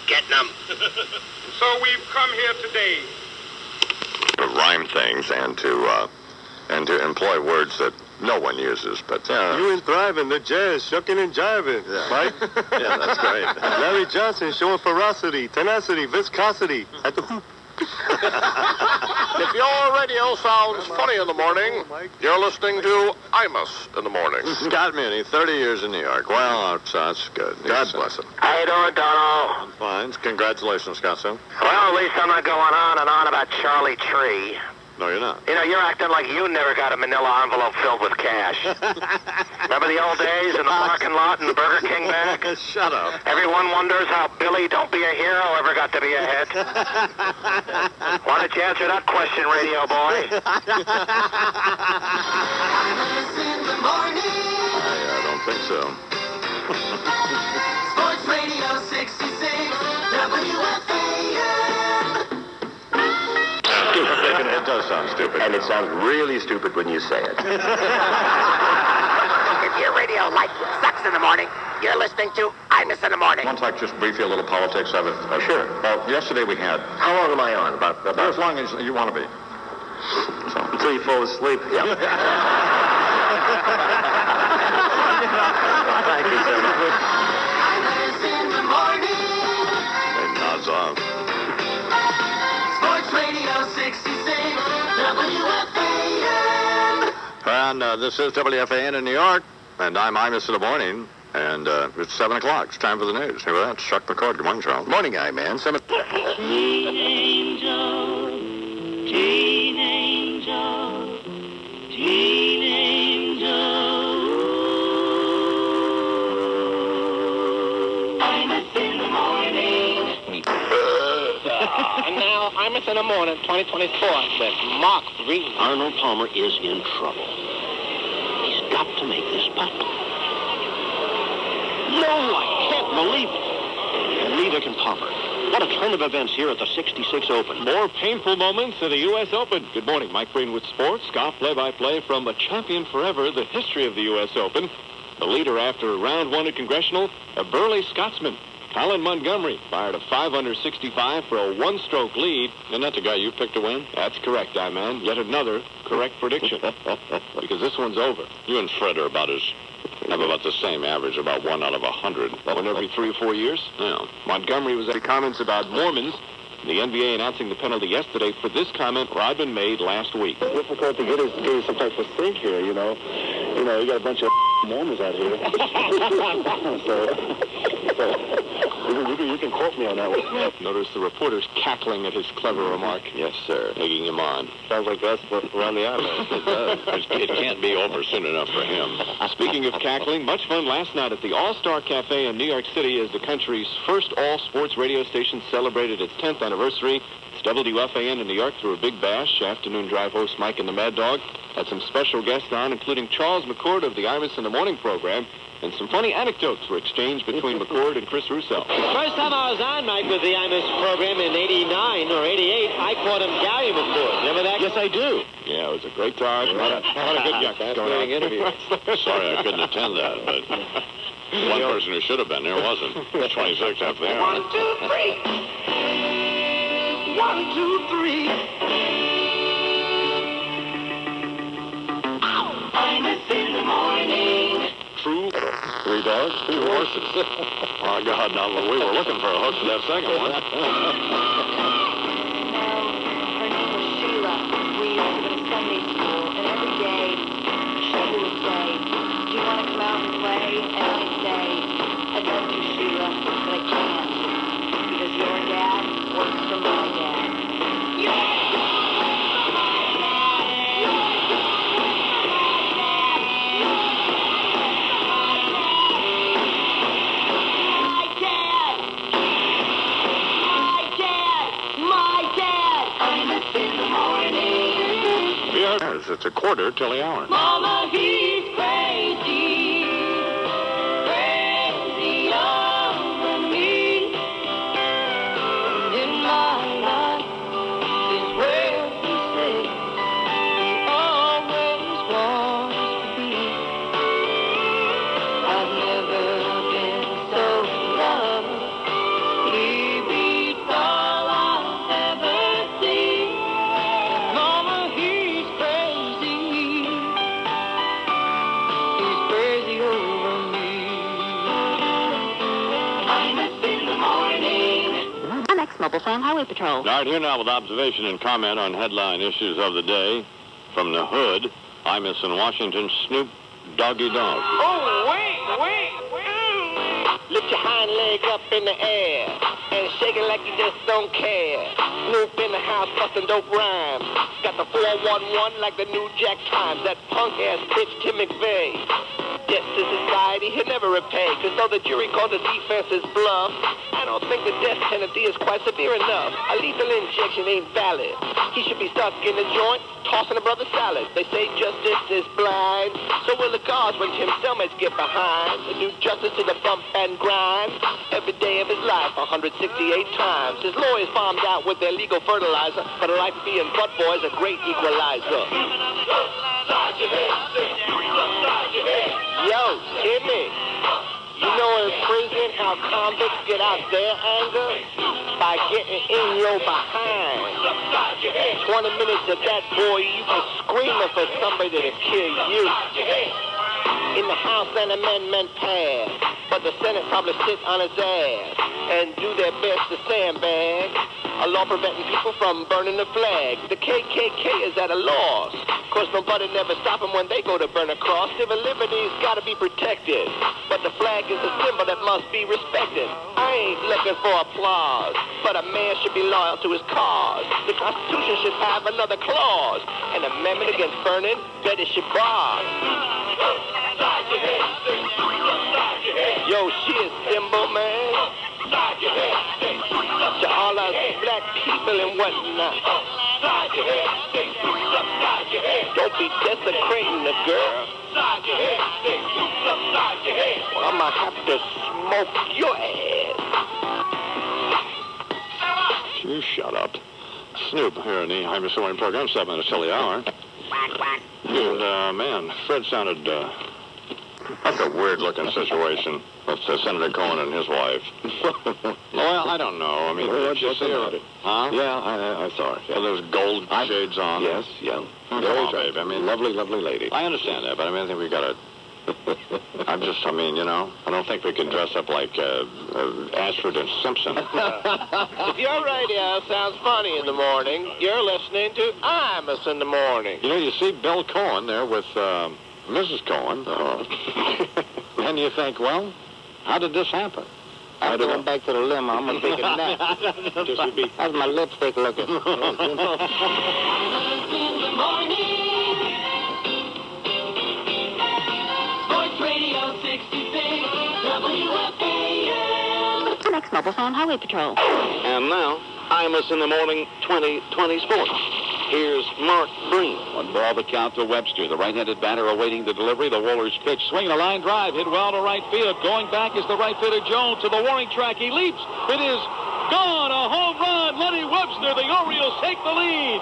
getting them. *laughs* So we've come here today to rhyme things and to uh, and to employ words that no one uses. But uh, You and thriving, the jazz, shucking and jiving, Mike. *laughs* yeah, that's great. *laughs* Larry Johnson showing ferocity, tenacity, viscosity at the hoop. *laughs* If your radio sounds funny in the morning, you're listening to Imus in the morning. Scott Muni, 30 years in New York. Well, that's, that's good. God bless him. How you doing, Donald? I'm fine. Congratulations, Scott. Son. Well, at least I'm not going on and on about Charlie Tree. No, you're not. You know, you're acting like you never got a manila envelope filled with cash. *laughs* Remember the old days in the parking lot in the Burger King back? *laughs* Shut up. Everyone wonders how Billy Don't Be a Hero ever got to be a hit. *laughs* Why don't you answer that question, radio boy? in the morning. I uh, don't think so. It does sound stupid. And it sounds really stupid when you say it. *laughs* If your radio like sucks in the morning. You're listening to Imus in the morning. One sec, just briefly a little politics of it. Uh, sure. Well, yesterday we had. How long am I on? About, about as long as you want to be. So. Until you fall asleep. Yeah. *laughs* Thank you so much. *laughs* And uh, this is WFAN in New York, and I'm Imus in the morning, and uh, it's 7 o'clock. It's time for the news. Here with that, Chuck McCord. Good morning, Charles. Morning, guy, man. Seven. *laughs* now, in the morning, 2024, with Mark Breen. Arnold Palmer is in trouble. He's got to make this putt. No, I can't believe it. Neither can Palmer. What a turn of events here at the 66 Open. More painful moments in the U.S. Open. Good morning, Mike Breen with sports. Golf play-by-play from a champion forever, the history of the U.S. Open. The leader after round one at Congressional, a burly Scotsman. Colin Montgomerie fired a 5 under 65 for a one-stroke lead. Isn't that the guy you picked to win? That's correct, I man. Yet another correct prediction. *laughs* because this one's over. You and Fred are about as have about the same average, about one out of a hundred. One every three or four years? Yeah. Montgomerie was at comments about Mormons. The NBA announcing the penalty yesterday for this comment Rodman made last week. difficult to get us to do some type of think here, you know. You know, you got a bunch of Mormons out here. *laughs* so, so you, can, you, can, you can quote me on that one. Notice the reporters cackling at his clever remark. Yes, sir. Egging him on. Sounds like us around the island. *laughs* It does. It can't be over soon enough for him. Speaking of cackling, much fun last night at the All-Star Cafe in New York City as the country's first all-sports radio station celebrated its 10th anniversary. It's WFAN in New York through a big bash. Afternoon drive host Mike and the Mad Dog had some special guests on, including Charles McCord of the Imus in the Morning program. And some funny anecdotes were exchanged between *laughs* McCord and Chris Russo. First time I was on, Mike, with the Imus program in 89 or 88, I caught him Gary McCord. Remember that? Yes, I do. Yeah, it was a great time. What a, what a good yuck. Fascinating interview. Sorry I couldn't attend that, but one *laughs* person who should have been there wasn't. *laughs* 26 after the hour. One, two, three. One, two, three. Imus in the morning. True. Three dogs, two horses. *laughs* oh, God, now we were looking for a hook for that second one. *laughs* Her name was Sheila. We used to go to Sunday school, and every day she would say, Do you want to come out and play? And I'd say, I'd love to, Sheila, but I can't. Because your dad it's a quarter till the hour. Mama, Amex Mobile Highway Patrol. All right, here now with observation and comment on headline issues of the day. From the hood, Imus in Washington, Snoop Doggy Dogg. Oh, wait, wait, wait. Lift your hind leg up in the air and shake it like you just don't care. Snoop in the house busting dope rhymes. Got the 411 like the new Jack Times. That punk ass bitch Tim McVeigh. Debt to society he'll never repay. Cause though the jury called the defense defense's bluff, I don't think the death penalty is quite severe enough. A lethal injection ain't valid. He should be stuck in the joint, tossing a brother salad. They say justice is blind. So will the cause when Tim Stelmans get behind. The new justice to the bump and grind. Every day of his life, 168 times. His lawyers farmed out with their legal fertilizer. But a life being butt boy is a great equalizer. Upside Yo, Timmy. You know in prison how convicts get out their anger? By getting in your behind. 20 minutes of that, boy, you be screaming for somebody to kill you. In the House, an amendment passed, but the Senate probably sit on its ass and do their best to sandbag. A law preventing people from burning the flag. The KKK is at a loss. Cause nobody never stop them when they go to burn a cross. Civil liberties gotta be protected. But the flag is a symbol that must be respected. I ain't looking for applause, but a man should be loyal to his cause. The Constitution should have another clause. An amendment against burning, bet it should bar. Yo, she is symbol, man. To all us black people and whatnot. Don't be desecrating the girl. Or I'ma have to smoke your ass. You shut up. Snoop here in the I'm a program, seven minutes till the hour. And, uh, man, Fred sounded, uh, that's a weird looking situation with uh, Senator Cohen and his wife. *laughs* well, I don't know. I mean, Well, did you what's see about her? it? Huh? Yeah, I, I saw it. With those gold shades on. Yes, yeah. Very on, attractive. babe. I mean, lovely, lovely lady. I understand that, but I mean, I think we gotta. *laughs* I'm just, I mean, you know, I don't think we can dress up like uh, uh, Ashford and Simpson. if your radio sounds funny in the morning, you're listening to Imus in the morning. You know, you see Bill Cohen there with uh, Mrs. Cohen, uh, *laughs* and you think, well, how did this happen? I'm going back to the limo. I'm gonna take a nap. Just would be- How's my lipstick looking? Sports Radio 66, WFAN. Next Mobile Phone Highway Patrol. And now, Imus in the Morning 2020 Sports. Here's Mark Breen. One ball the count to Webster. The right-handed batter awaiting the delivery. The Wohlers pitch. Swing a line drive. Hit well to right field. Going back is the right fielder Jones to the warning track. He leaps. It is gone. A home run. Lenny Webster. The Orioles take the lead.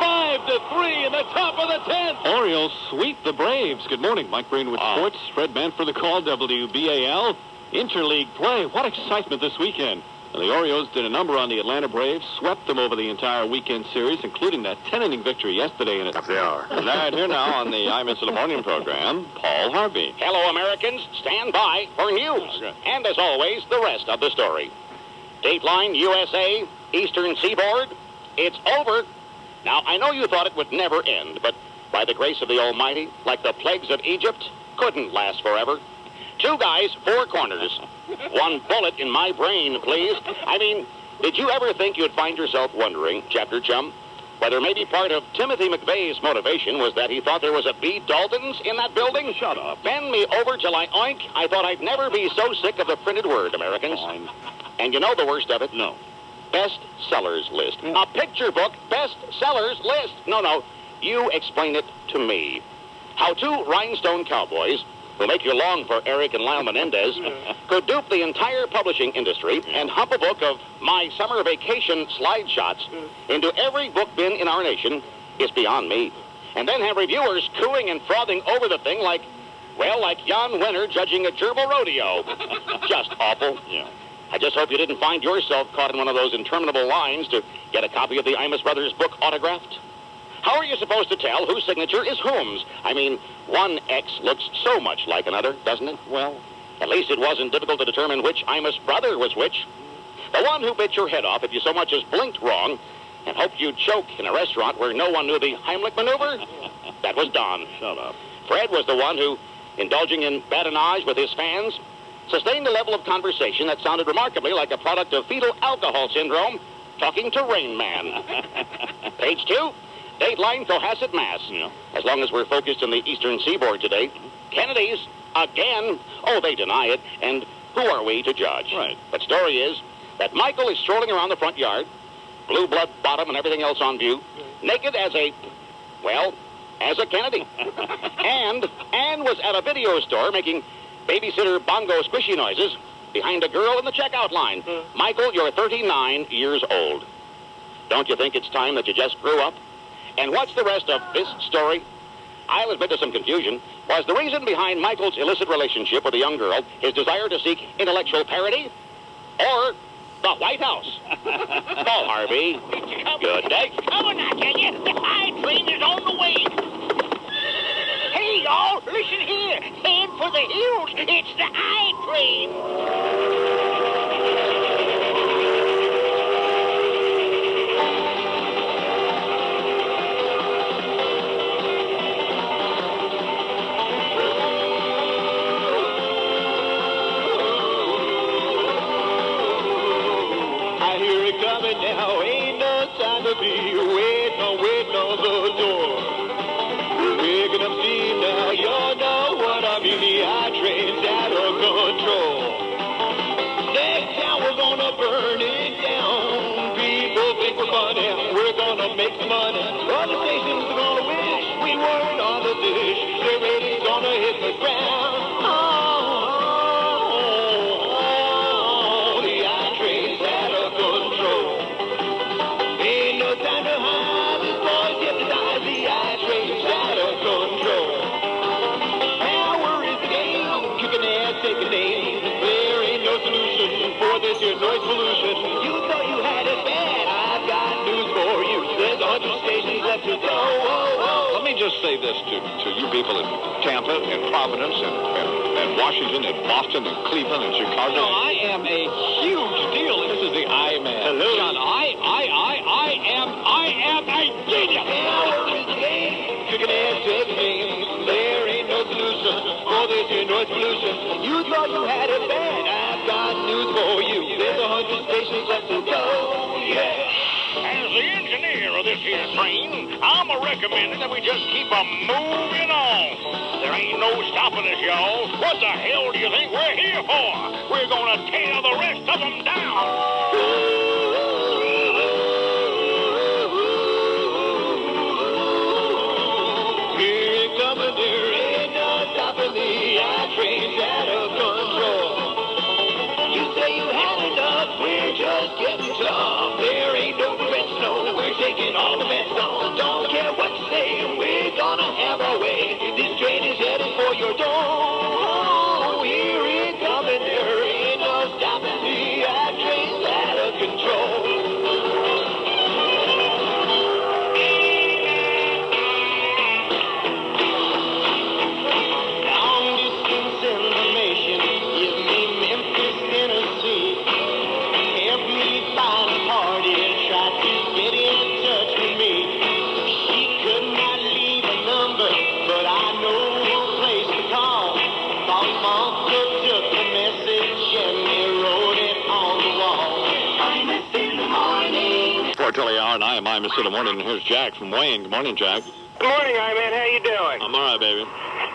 Five to three in the top of the tenth. Orioles sweep the Braves. Good morning, Mike Breen with ah. Sports. Fred Manfra the call, WBAL. Interleague play. What excitement this weekend. And the Orioles did a number on the Atlanta Braves, swept them over the entire weekend series, including that 10-inning victory yesterday in it. They are. And right here now on the I'm in the program, Paul Harvey. Hello, Americans. Stand by for news. And as always, the rest of the story. Dateline USA, Eastern Seaboard, it's over. Now, I know you thought it would never end, but by the grace of the Almighty, like the plagues of Egypt, couldn't last forever. Two guys, four corners. One bullet in my brain, please. I mean, did you ever think you'd find yourself wondering, chapter chum, whether maybe part of Timothy McVeigh's motivation was that he thought there was a B. Dalton's in that building? Shut up. Bend me over till I oink. I thought I'd never be so sick of the printed word, Americans. And you know the worst of it? No. Best sellers list. Hmm. A picture book best sellers list. No, no. You explain it to me. How two rhinestone cowboys who make you long for Eric and Lyle Menendez *laughs* could dupe the entire publishing industry and hump a book of my summer vacation slide shots into every book bin in our nation is beyond me. And then have reviewers cooing and frothing over the thing like, well, like Jan Wenner judging a gerbil rodeo. *laughs* Just awful. Yeah. I just hope you didn't find yourself caught in one of those interminable lines to get a copy of the Imus Brothers book autographed. How are you supposed to tell whose signature is whom's? I mean, one X looks so much like another, doesn't it? Well, at least it wasn't difficult to determine which Imus brother was which. The one who bit your head off if you so much as blinked wrong and hoped you'd choke in a restaurant where no one knew the Heimlich maneuver? *laughs* That was Don. Shut up. Fred was the one who, indulging in badinage with his fans, sustained a level of conversation that sounded remarkably like a product of fetal alcohol syndrome, talking to Rain Man. *laughs* Page two, Dateline Cohasset, Mass. As long as we're focused on the eastern seaboard today, Kennedy's again. Oh, they deny it, and who are we to judge? Right. But story is that Michael is strolling around the front yard, blue blood bottom and everything else on view, naked as a, well, as a Kennedy. *laughs* and Anne was at a video store making babysitter bongo squishy noises behind a girl in the checkout line. Hmm. Michael, you're 39 years old. Don't you think it's time that you just grew up? And what's the rest of this story? I'll admit to some confusion. Was the reason behind Michael's illicit relationship with a young girl his desire to seek intellectual parity? Or the White House? *laughs* Paul Harvey. Good day. Coming, I tell you. The high train is on the way. Hey, y'all, listen here. Head for the hills. It's the high train. Money. Other stations gonna wish we weren't on the dish. Their ratings gonna hit the ground. Oh, oh, oh, oh the I train's out of control. Ain't no time to hide. This. The train's out of control. Power is the game. Kicking ass, taking names. There ain't no solution for this here noise pollution. Say this to, to you people in Tampa and Providence and, and, and Washington and Boston and Cleveland and Chicago. No, I am a huge deal. This is the I Man. Hello. John, I, I, I, I am, I am a genius. Power is the game. Kicking ass, taking names. There ain't no solution for this here noise pollution. You thought you had it bad. I've got news for you. There's a hundred stations left to go. Yeah. As the engineer of this here train, I'm a recommending that we just keep a moving on. There ain't no stopping us, y'all. What the hell do you think we're here for? We're gonna tear the rest of them down. We're just getting tough. Taking all the mess on. Don't care what you say, we're gonna have our way. This train is headed for your door. Four till the hour, and I am I, Mr. the Morning. Here's Jack from Wayne. Good morning, Jack. Good morning, I-Man. How you doing? I'm all right, baby.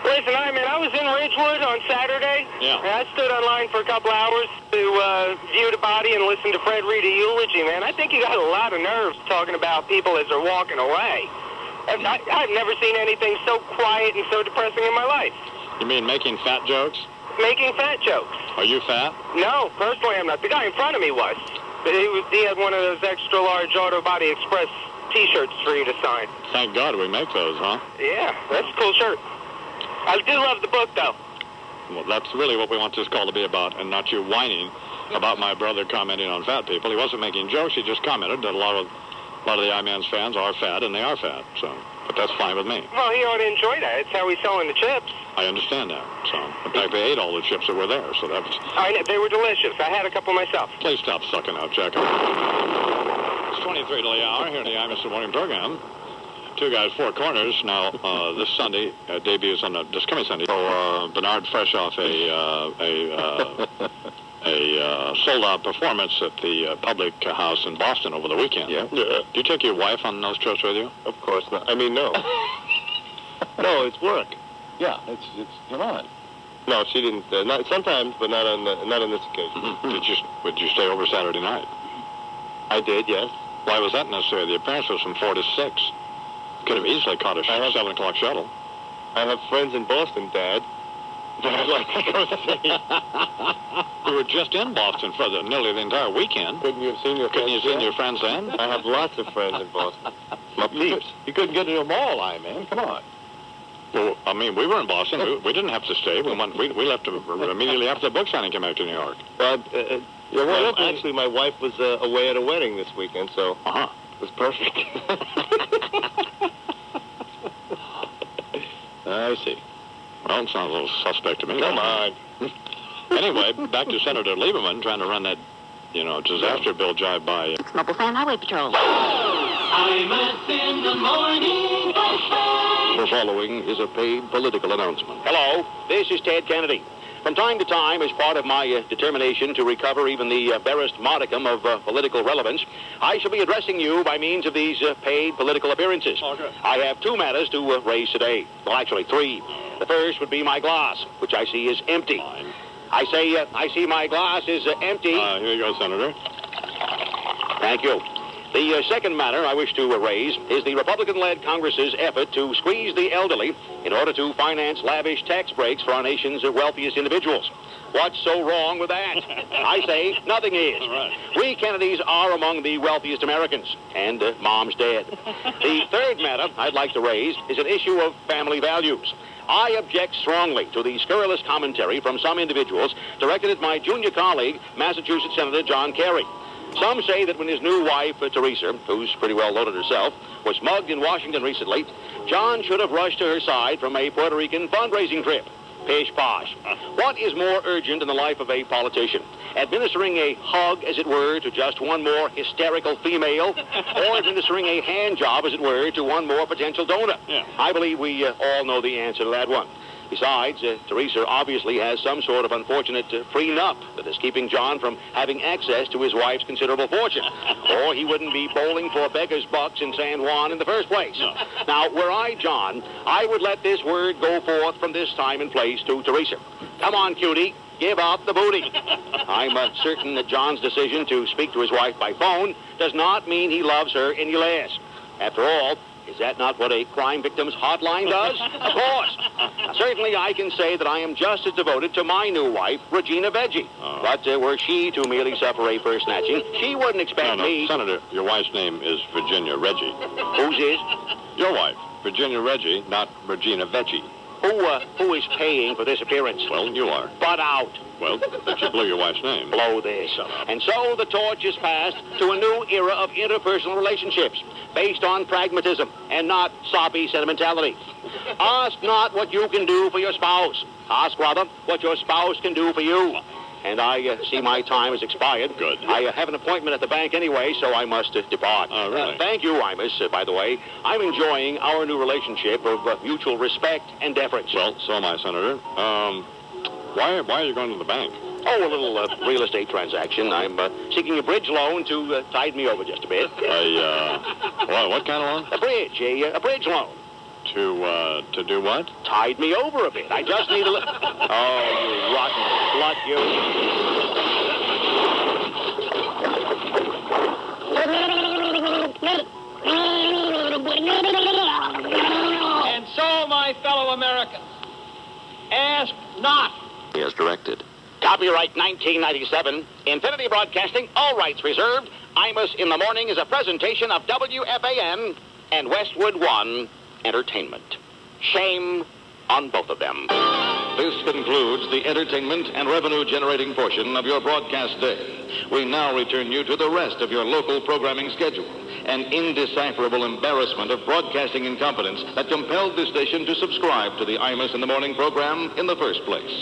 Listen, I-Man, I was in Ridgewood on Saturday. Yeah. And I stood online for a couple hours to uh, view the body and listen to Fred read a eulogy, man. I think you got a lot of nerves talking about people as they're walking away. And I, I've never seen anything so quiet and so depressing in my life. You mean making fat jokes? Making fat jokes. Are you fat? No, personally, I'm not. The guy in front of me was. He, was, he had one of those extra large Auto Body Express T-shirts for you to sign. Thank God we make those, huh? Yeah, that's a cool shirt. I do love the book, though. Well, that's really what we want this call to be about, and not you whining about my brother commenting on fat people. He wasn't making jokes. He just commented that a lot of a lot of the I-Man's fans are fat, and they are fat. So, but that's fine with me. Well, he ought to enjoy that. It's how he's selling the chips. I understand that. So, in fact, they ate all the chips that were there. So that's. I know, they were delicious. I had a couple myself. Please stop sucking out, Jack. It's 23 to the hour here in the I Miss the Morning program. Two guys, four corners. Now, uh, this Sunday uh, debuts on the, this coming Sunday. So, uh, Bernard, fresh off a uh, a uh, *laughs* a uh, sold-out performance at the uh, Public House in Boston over the weekend. Yeah. Do you take your wife on those trips with you? Of course not. I mean, no. *laughs* no, it's work. Yeah, it's it's come on. No, she didn't. Uh, not sometimes, but not on the, not on this occasion. did you Would you stay over Saturday night? I did, yes. Why was that necessary? The appearance was from four to six. Could have easily caught a sh- seven o'clock shuttle. I have friends in Boston, Dad. *laughs* We were just in Boston for the, nearly the entire weekend. Couldn't you have seen your Couldn't you friends have seen your friends then? I have lots of friends in Boston. *laughs* My You, you couldn't get to them all, I man. Come on. Well, I mean, we were in Boston. We, we didn't have to stay. We, went, we, we left *laughs* immediately after the book signing came out to New York. Well, uh, uh, well, well, actually, my wife was uh, away at a wedding this weekend, so uh-huh. it was perfect. I see. Well, it sounds a little suspect to me. Come on. *laughs* anyway, back to Senator Lieberman trying to run that, you know, disaster bill jive by. Uh, Mobile Fan Highway Patrol. Imus in the morning. The following is a paid political announcement. Hello, this is Ted Kennedy. From time to time, as part of my uh, determination to recover even the uh, barest modicum of uh, political relevance, I shall be addressing you by means of these uh, paid political appearances. I have two matters to uh, raise today. Well, actually, three. The first would be my glass, which I see is empty. I say uh, I see my glass is uh, empty. Uh, here you go, Senator. Thank you. The uh, second matter I wish to raise is the Republican-led Congress's effort to squeeze the elderly in order to finance lavish tax breaks for our nation's wealthiest individuals. What's so wrong with that? *laughs* I say nothing is. We Kennedys are among the wealthiest Americans, and uh, Mom's dead. the *laughs* third matter I'd like to raise is an issue of family values. I object strongly to the scurrilous commentary from some individuals directed at my junior colleague, Massachusetts Senator John Kerry. Some say that when his new wife, uh, Teresa, who's pretty well loaded herself, was mugged in Washington recently, John should have rushed to her side from a Puerto Rican fundraising trip. Pish posh. What is more urgent in the life of a politician? Administering a hug, as it were, to just one more hysterical female, or administering a hand job, as it were, to one more potential donor? I believe we uh, all know the answer to that one. Besides, uh, Teresa obviously has some sort of unfortunate uh, prenup that is keeping John from having access to his wife's considerable fortune. *laughs* or he wouldn't be bowling for beggar's bucks in San Juan in the first place. Now, were I John, I would let this word go forth from this time and place to Teresa. Come on, cutie. Give up the booty. *laughs* I'm uh, certain that John's decision to speak to his wife by phone does not mean he loves her any less. After all, is that not what a crime victim's hotline does? of course. Certainly, I can say that I am just as devoted to my new wife, Regina Veggie. But uh, were she to merely suffer a first snatching, she wouldn't expect No, no, me. Senator, your wife's name is Virginia Reggie. Whose is? Your wife, Virginia Reggie, not Regina Veggie. Who, uh, who is paying for this appearance? Well, you are. Butt out. Well, that you blew your wife's name. Blow this. And so the torch is passed to a new era of interpersonal relationships based on pragmatism and not soppy sentimentality. Ask not what you can do for your spouse. Ask rather what your spouse can do for you. And I uh, see my time has expired. Good. I uh, have an appointment at the bank anyway, so I must uh, depart. Oh, really? Thank you, Imus, uh, by the way. I'm enjoying our new relationship of uh, mutual respect and deference. Well, so am I, Senator. Um, why, why are you going to the bank? Oh, a little uh, real estate transaction. I'm uh, seeking a bridge loan to uh, tide me over just a bit. A, uh, what, what kind of loan? A bridge, a, a bridge loan. To, uh, to do what? Tide me over a bit. I just *laughs* need a little... Oh, you rotten slut, you. And so, my fellow Americans, ask not. He has directed. Copyright 1997. Infinity Broadcasting, all rights reserved. Imus in the Morning is a presentation of WFAN and Westwood One Entertainment. Shame on both of them. This concludes the entertainment and revenue generating portion of your broadcast day. We now return you to the rest of your local programming schedule. An indecipherable embarrassment of broadcasting incompetence that compelled the station to subscribe to the Imus in the Morning program in the first place.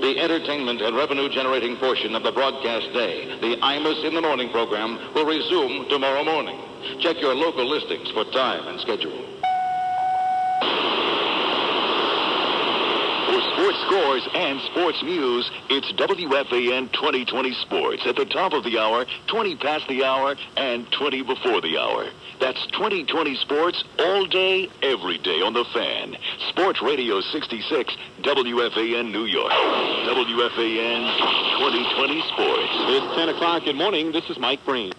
The entertainment and revenue generating portion of the broadcast day, the Imus in the Morning program, will resume tomorrow morning. Check your local listings for time and schedule. For sports scores and sports news, it's WFAN 2020 Sports at the top of the hour, 20 past the hour, and 20 before the hour. That's 2020 Sports all day, every day on the fan. Sports Radio 66, WFAN New York. WFAN 2020 Sports. It's 10 o'clock. Good morning. This is Mike Breen.